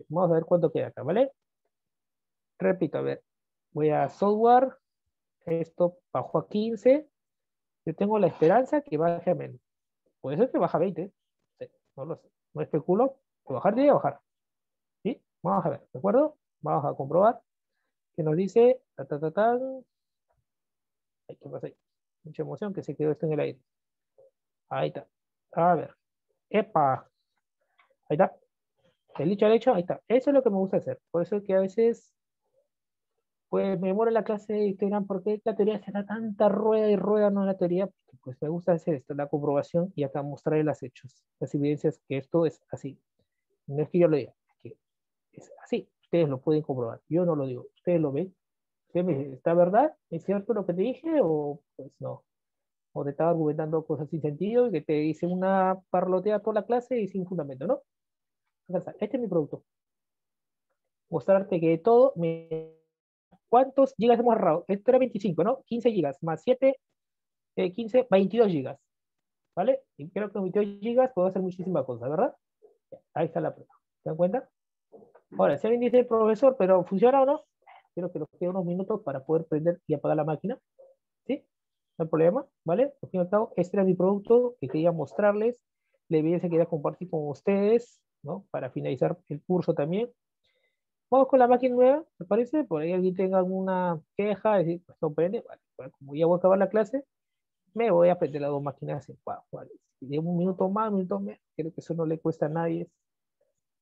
vamos a ver cuánto queda acá, ¿vale? Repito, a ver, voy a software, esto bajó a 15, yo tengo la esperanza que baje a menos. Puede ser que baja a 20, no lo sé, no especulo, que bajar tiene que bajar. ¿Sí? Vamos a ver, ¿de acuerdo? Vamos a comprobar que nos dice, ta, ta, ta, ta. ¿Qué pasa ahí? mucha emoción que se quedó esto en el aire. Ahí está. A ver. Epa. Ahí está. El dicho al hecho, ahí está. Eso es lo que me gusta hacer. Por eso es que a veces pues me demoro la clase y te dirán, ¿por qué la teoría será tanta rueda y rueda, no la teoría? Pues me gusta hacer esto, la comprobación y acá mostrarle las hechos, las evidencias que esto es así. No es que yo lo diga, es que es así. Ustedes lo pueden comprobar. Yo no lo digo. Ustedes lo ven. ¿Está verdad? ¿Es cierto lo que te dije? O pues no. O te estaba argumentando cosas sin sentido y que te hice una parlotea toda la clase y sin fundamento, ¿no? Este es mi producto. Mostrarte que todo me ¿Cuántos gigas hemos ahorrado? Esto era 25, ¿no? 15 gigas más 7, 15, 22 gigas. ¿Vale? Y creo que con 22 gigas puedo hacer muchísimas cosas, ¿verdad? Ahí está la prueba. ¿Se dan cuenta? Ahora, si alguien dice, profesor, pero ¿funciona o no? Quiero que nos quede unos minutos para poder prender y apagar la máquina. ¿Sí? No hay problema, ¿vale? Este era mi producto que quería mostrarles. La evidencia que quería compartir con ustedes, ¿no? Para finalizar el curso también. Vamos con la máquina nueva, ¿te parece? Por ahí alguien tenga alguna queja, decir, pues no prende, vale, como ya voy a acabar la clase, me voy a aprender las dos máquinas en wow, vale. Si un minuto más, un minuto menos, creo que eso no le cuesta a nadie.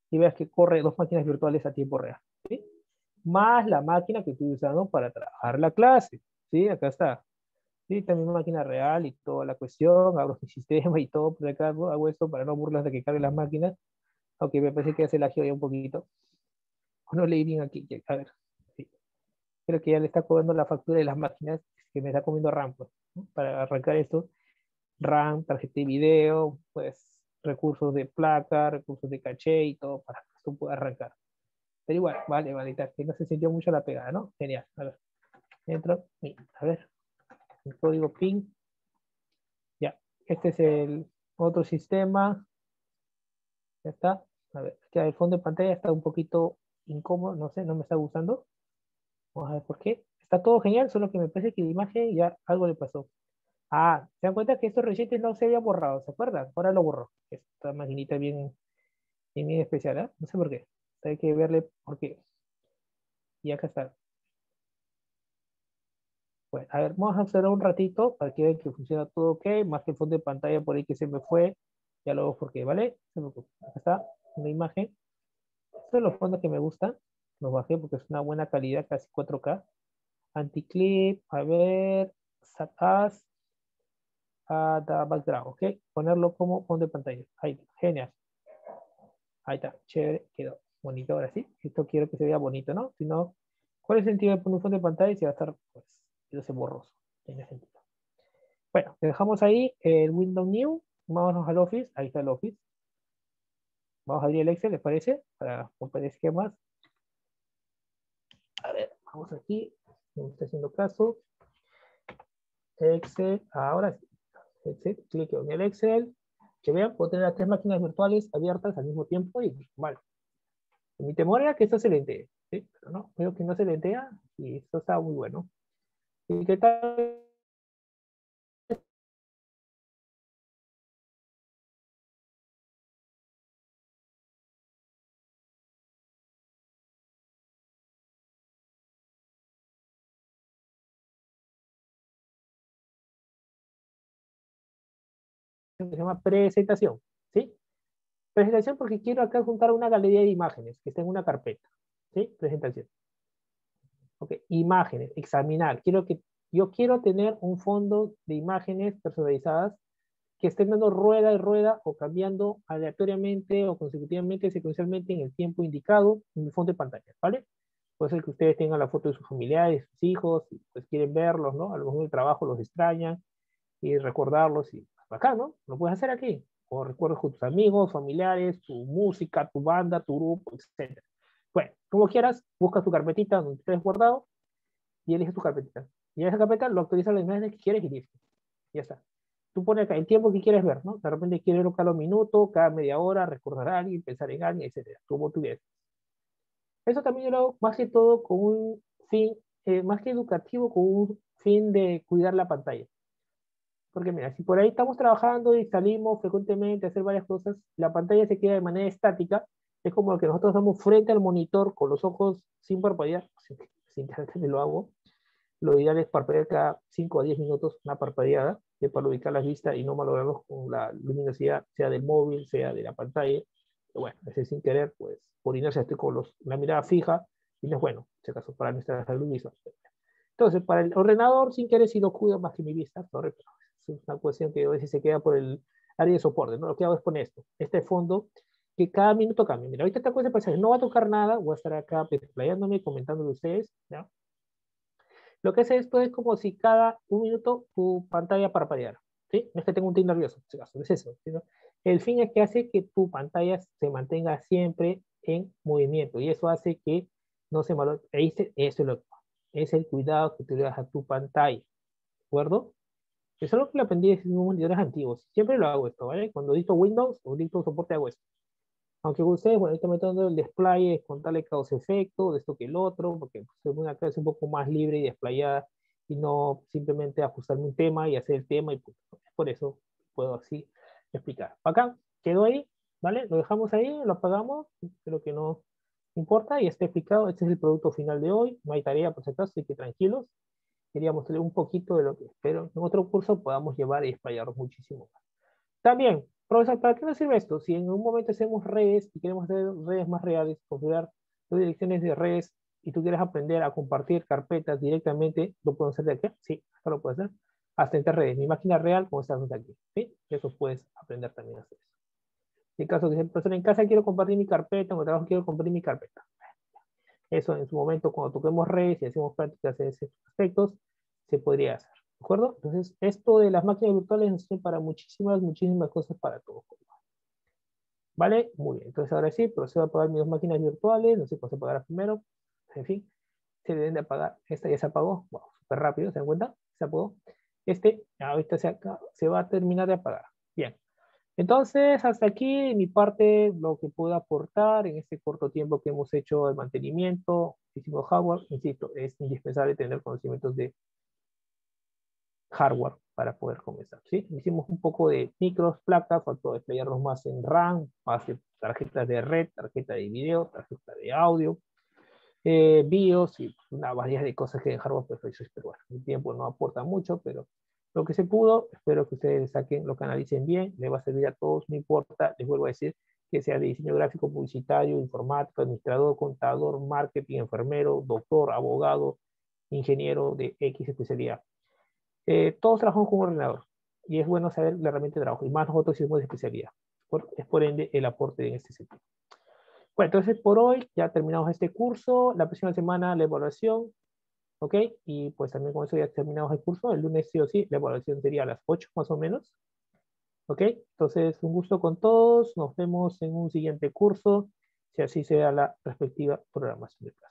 Y veas que corre dos máquinas virtuales a tiempo real, ¿sí? Más la máquina que estoy usando para trabajar la clase, ¿sí? Acá está. Sí, también máquina real y toda la cuestión, abro mi sistema y todo, por acá hago esto para no burlas de que cargue las máquinas, aunque me parece que hace la ya un poquito no leí bien aquí. A ver, creo que ya le está cobrando la factura de las máquinas que me está comiendo RAM, pues, para arrancar esto. RAM, tarjeta de video, pues recursos de placa, recursos de caché y todo para que esto pueda arrancar. Pero igual, vale, vale, que no se sintió mucho la pegada, ¿no? Genial. A ver, entro, a ver, el código PIN. Ya, este es el otro sistema. Ya está. A ver, ya el fondo de pantalla está un poquito incómodo, no sé, no me está gustando. Vamos a ver por qué. Está todo genial, solo que me parece que la imagen ya algo le pasó. Ah, se dan cuenta que estos recientes no se había borrado, ¿se acuerdan? Ahora lo borró. Esta maquinita bien, bien, especial, ¿eh? No sé por qué. Hay que verle por qué. Y acá está. Bueno, a ver, vamos a observar un ratito para que vean que funciona todo ok. Más que el fondo de pantalla por ahí que se me fue. Ya lo veo por qué, ¿vale? Acá está una imagen. Son los fondos que me gustan. Los bajé porque es una buena calidad, casi 4K. Anticlip, a ver, sat as, a the background, ¿ok? Ponerlo como fondo de pantalla. Ahí, genial. Ahí está, chévere, quedó bonito ahora sí. Esto quiero que se vea bonito, ¿no? Si no, ¿cuál es el sentido de poner un fondo de pantalla si va a estar, pues, se borroso? Tiene sentido. Bueno, dejamos ahí el Windows New. Vámonos al Office. Ahí está el Office. Vamos a abrir el Excel, ¿les parece? Para romper esquemas. A ver, vamos aquí. Me está haciendo caso. Excel, ahora sí. Excel, clic en el Excel. Que vean, puedo tener las tres máquinas virtuales abiertas al mismo tiempo y vale. Mi temor era que esto se lentee, ¿sí? pero no, veo que no se lentea y esto está muy bueno. ¿Y qué tal que se llama presentación, ¿sí? Presentación porque quiero acá juntar una galería de imágenes que está en una carpeta, ¿sí? Presentación. Ok, imágenes, examinar. Quiero que, yo quiero tener un fondo de imágenes personalizadas que estén dando rueda y rueda o cambiando aleatoriamente o consecutivamente, secuencialmente en el tiempo indicado en mi fondo de pantalla, ¿vale? Puede ser que ustedes tengan la foto de sus familiares, sus hijos, pues quieren verlos, ¿no? A lo mejor el trabajo los extrañan y recordarlos y acá, ¿no? Lo puedes hacer aquí. O recuerdos con tus amigos, familiares, tu música, tu banda, tu grupo, etc. Bueno, como quieras, busca tu carpetita donde estés guardado y eliges tu carpetita. Y en esa carpeta lo actualizas las imágenes que quieres y listo. Ya está. Tú pones acá el tiempo que quieres ver, ¿no? De repente quieres verlo cada minuto, cada media hora, recordar a alguien, pensar en alguien, etc. Como tú quieras. Eso también yo lo hago más que todo con un fin, eh, más que educativo, con un fin de cuidar la pantalla. Porque mira, si por ahí estamos trabajando y salimos frecuentemente a hacer varias cosas, la pantalla se queda de manera estática, es como que nosotros estamos frente al monitor con los ojos sin parpadear, sin, que me lo hago. Lo ideal es parpadear cada 5 a 10 minutos una parpadeada, para ubicar las vistas y no malograrlos con la luminosidad, sea del móvil, sea de la pantalla. bueno, ese sin querer, pues por inercia estoy con los, la mirada fija y no es bueno, en este caso, para nuestra salud visual. Entonces, para el ordenador, sin querer, si lo cuido más que mi vista, es una cuestión que a veces se queda por el área de soporte, ¿no? Lo que hago es poner esto, este fondo, que cada minuto cambia. Mira, ahorita esta cosa de paisaje no va a tocar nada, voy a estar acá explayándome, comentando de ustedes, ¿ya? Lo que hace esto es como si cada un minuto tu pantalla parpadeara, ¿sí? No es que tenga un tic nervioso, en este caso, es eso, El fin es que hace que tu pantalla se mantenga siempre en movimiento y eso hace que no se malo. Eso es lo es el cuidado que tú le das a tu pantalla, ¿de acuerdo? Es lo que aprendí en monitores antiguos. Siempre lo hago esto, ¿vale? Cuando dicto Windows o dicto soporte hago esto. Aunque ustedes, bueno, están metiendo el display con tal causa efecto, de esto que el otro, porque pues, una clase un poco más libre y desplayada y no simplemente ajustarme un tema y hacer el tema y pues, por eso puedo así explicar. Acá quedó ahí, ¿vale? Lo dejamos ahí, lo apagamos, creo que no importa y está explicado. Este es el producto final de hoy, no hay tarea por si acaso, así que tranquilos. Quería mostrarles un poquito de lo que espero en otro curso podamos llevar y explayarnos muchísimo más. También, profesor, ¿para qué nos sirve esto? Si en un momento hacemos redes y queremos hacer redes más reales, configurar las direcciones de redes y tú quieres aprender a compartir carpetas directamente, ¿lo puedo hacer de aquí? Sí, lo puedes hacer. Hasta entre redes, mi máquina real como está aquí. ¿sí? Eso puedes aprender también a hacer. En caso de profesor, en casa quiero compartir mi carpeta, en el trabajo quiero compartir mi carpeta. Eso en su momento, cuando toquemos redes y hacemos prácticas de esos aspectos, se podría hacer. ¿De acuerdo? Entonces, esto de las máquinas virtuales nos sirve para muchísimas, muchísimas cosas para todos. ¿Vale? Muy bien. Entonces, ahora sí, procedo a apagar mis dos máquinas virtuales. No sé cuál se apagará primero. En fin, se deben de apagar. Esta ya se apagó. Wow, súper rápido, ¿se dan cuenta? Se apagó. Este, ahorita se, se va a terminar de apagar. Entonces, hasta aquí mi parte, lo que puedo aportar en este corto tiempo que hemos hecho el mantenimiento, hicimos hardware, insisto, es indispensable tener conocimientos de hardware para poder comenzar. ¿sí? Hicimos un poco de micros, placas, faltó desplegarnos más en RAM, más de tarjetas de red, tarjeta de video, tarjeta de audio, eh, BIOS y una variedad de cosas que en hardware pues, pero bueno, el tiempo no aporta mucho, pero lo que se pudo, espero que ustedes saquen, lo canalicen bien, le va a servir a todos, no importa, les vuelvo a decir, que sea de diseño gráfico, publicitario, informático, administrador, contador, marketing, enfermero, doctor, abogado, ingeniero de X especialidad. Eh, todos trabajamos con un ordenador y es bueno saber la herramienta de trabajo y más nosotros si somos de especialidad. es por ende el aporte en este sentido. Bueno, entonces por hoy ya terminamos este curso. La próxima semana la evaluación. ¿Ok? Y pues también con eso ya terminamos el curso. El lunes sí o sí, la evaluación sería a las 8 más o menos. ¿Ok? Entonces, un gusto con todos. Nos vemos en un siguiente curso, si así sea la respectiva programación de clase.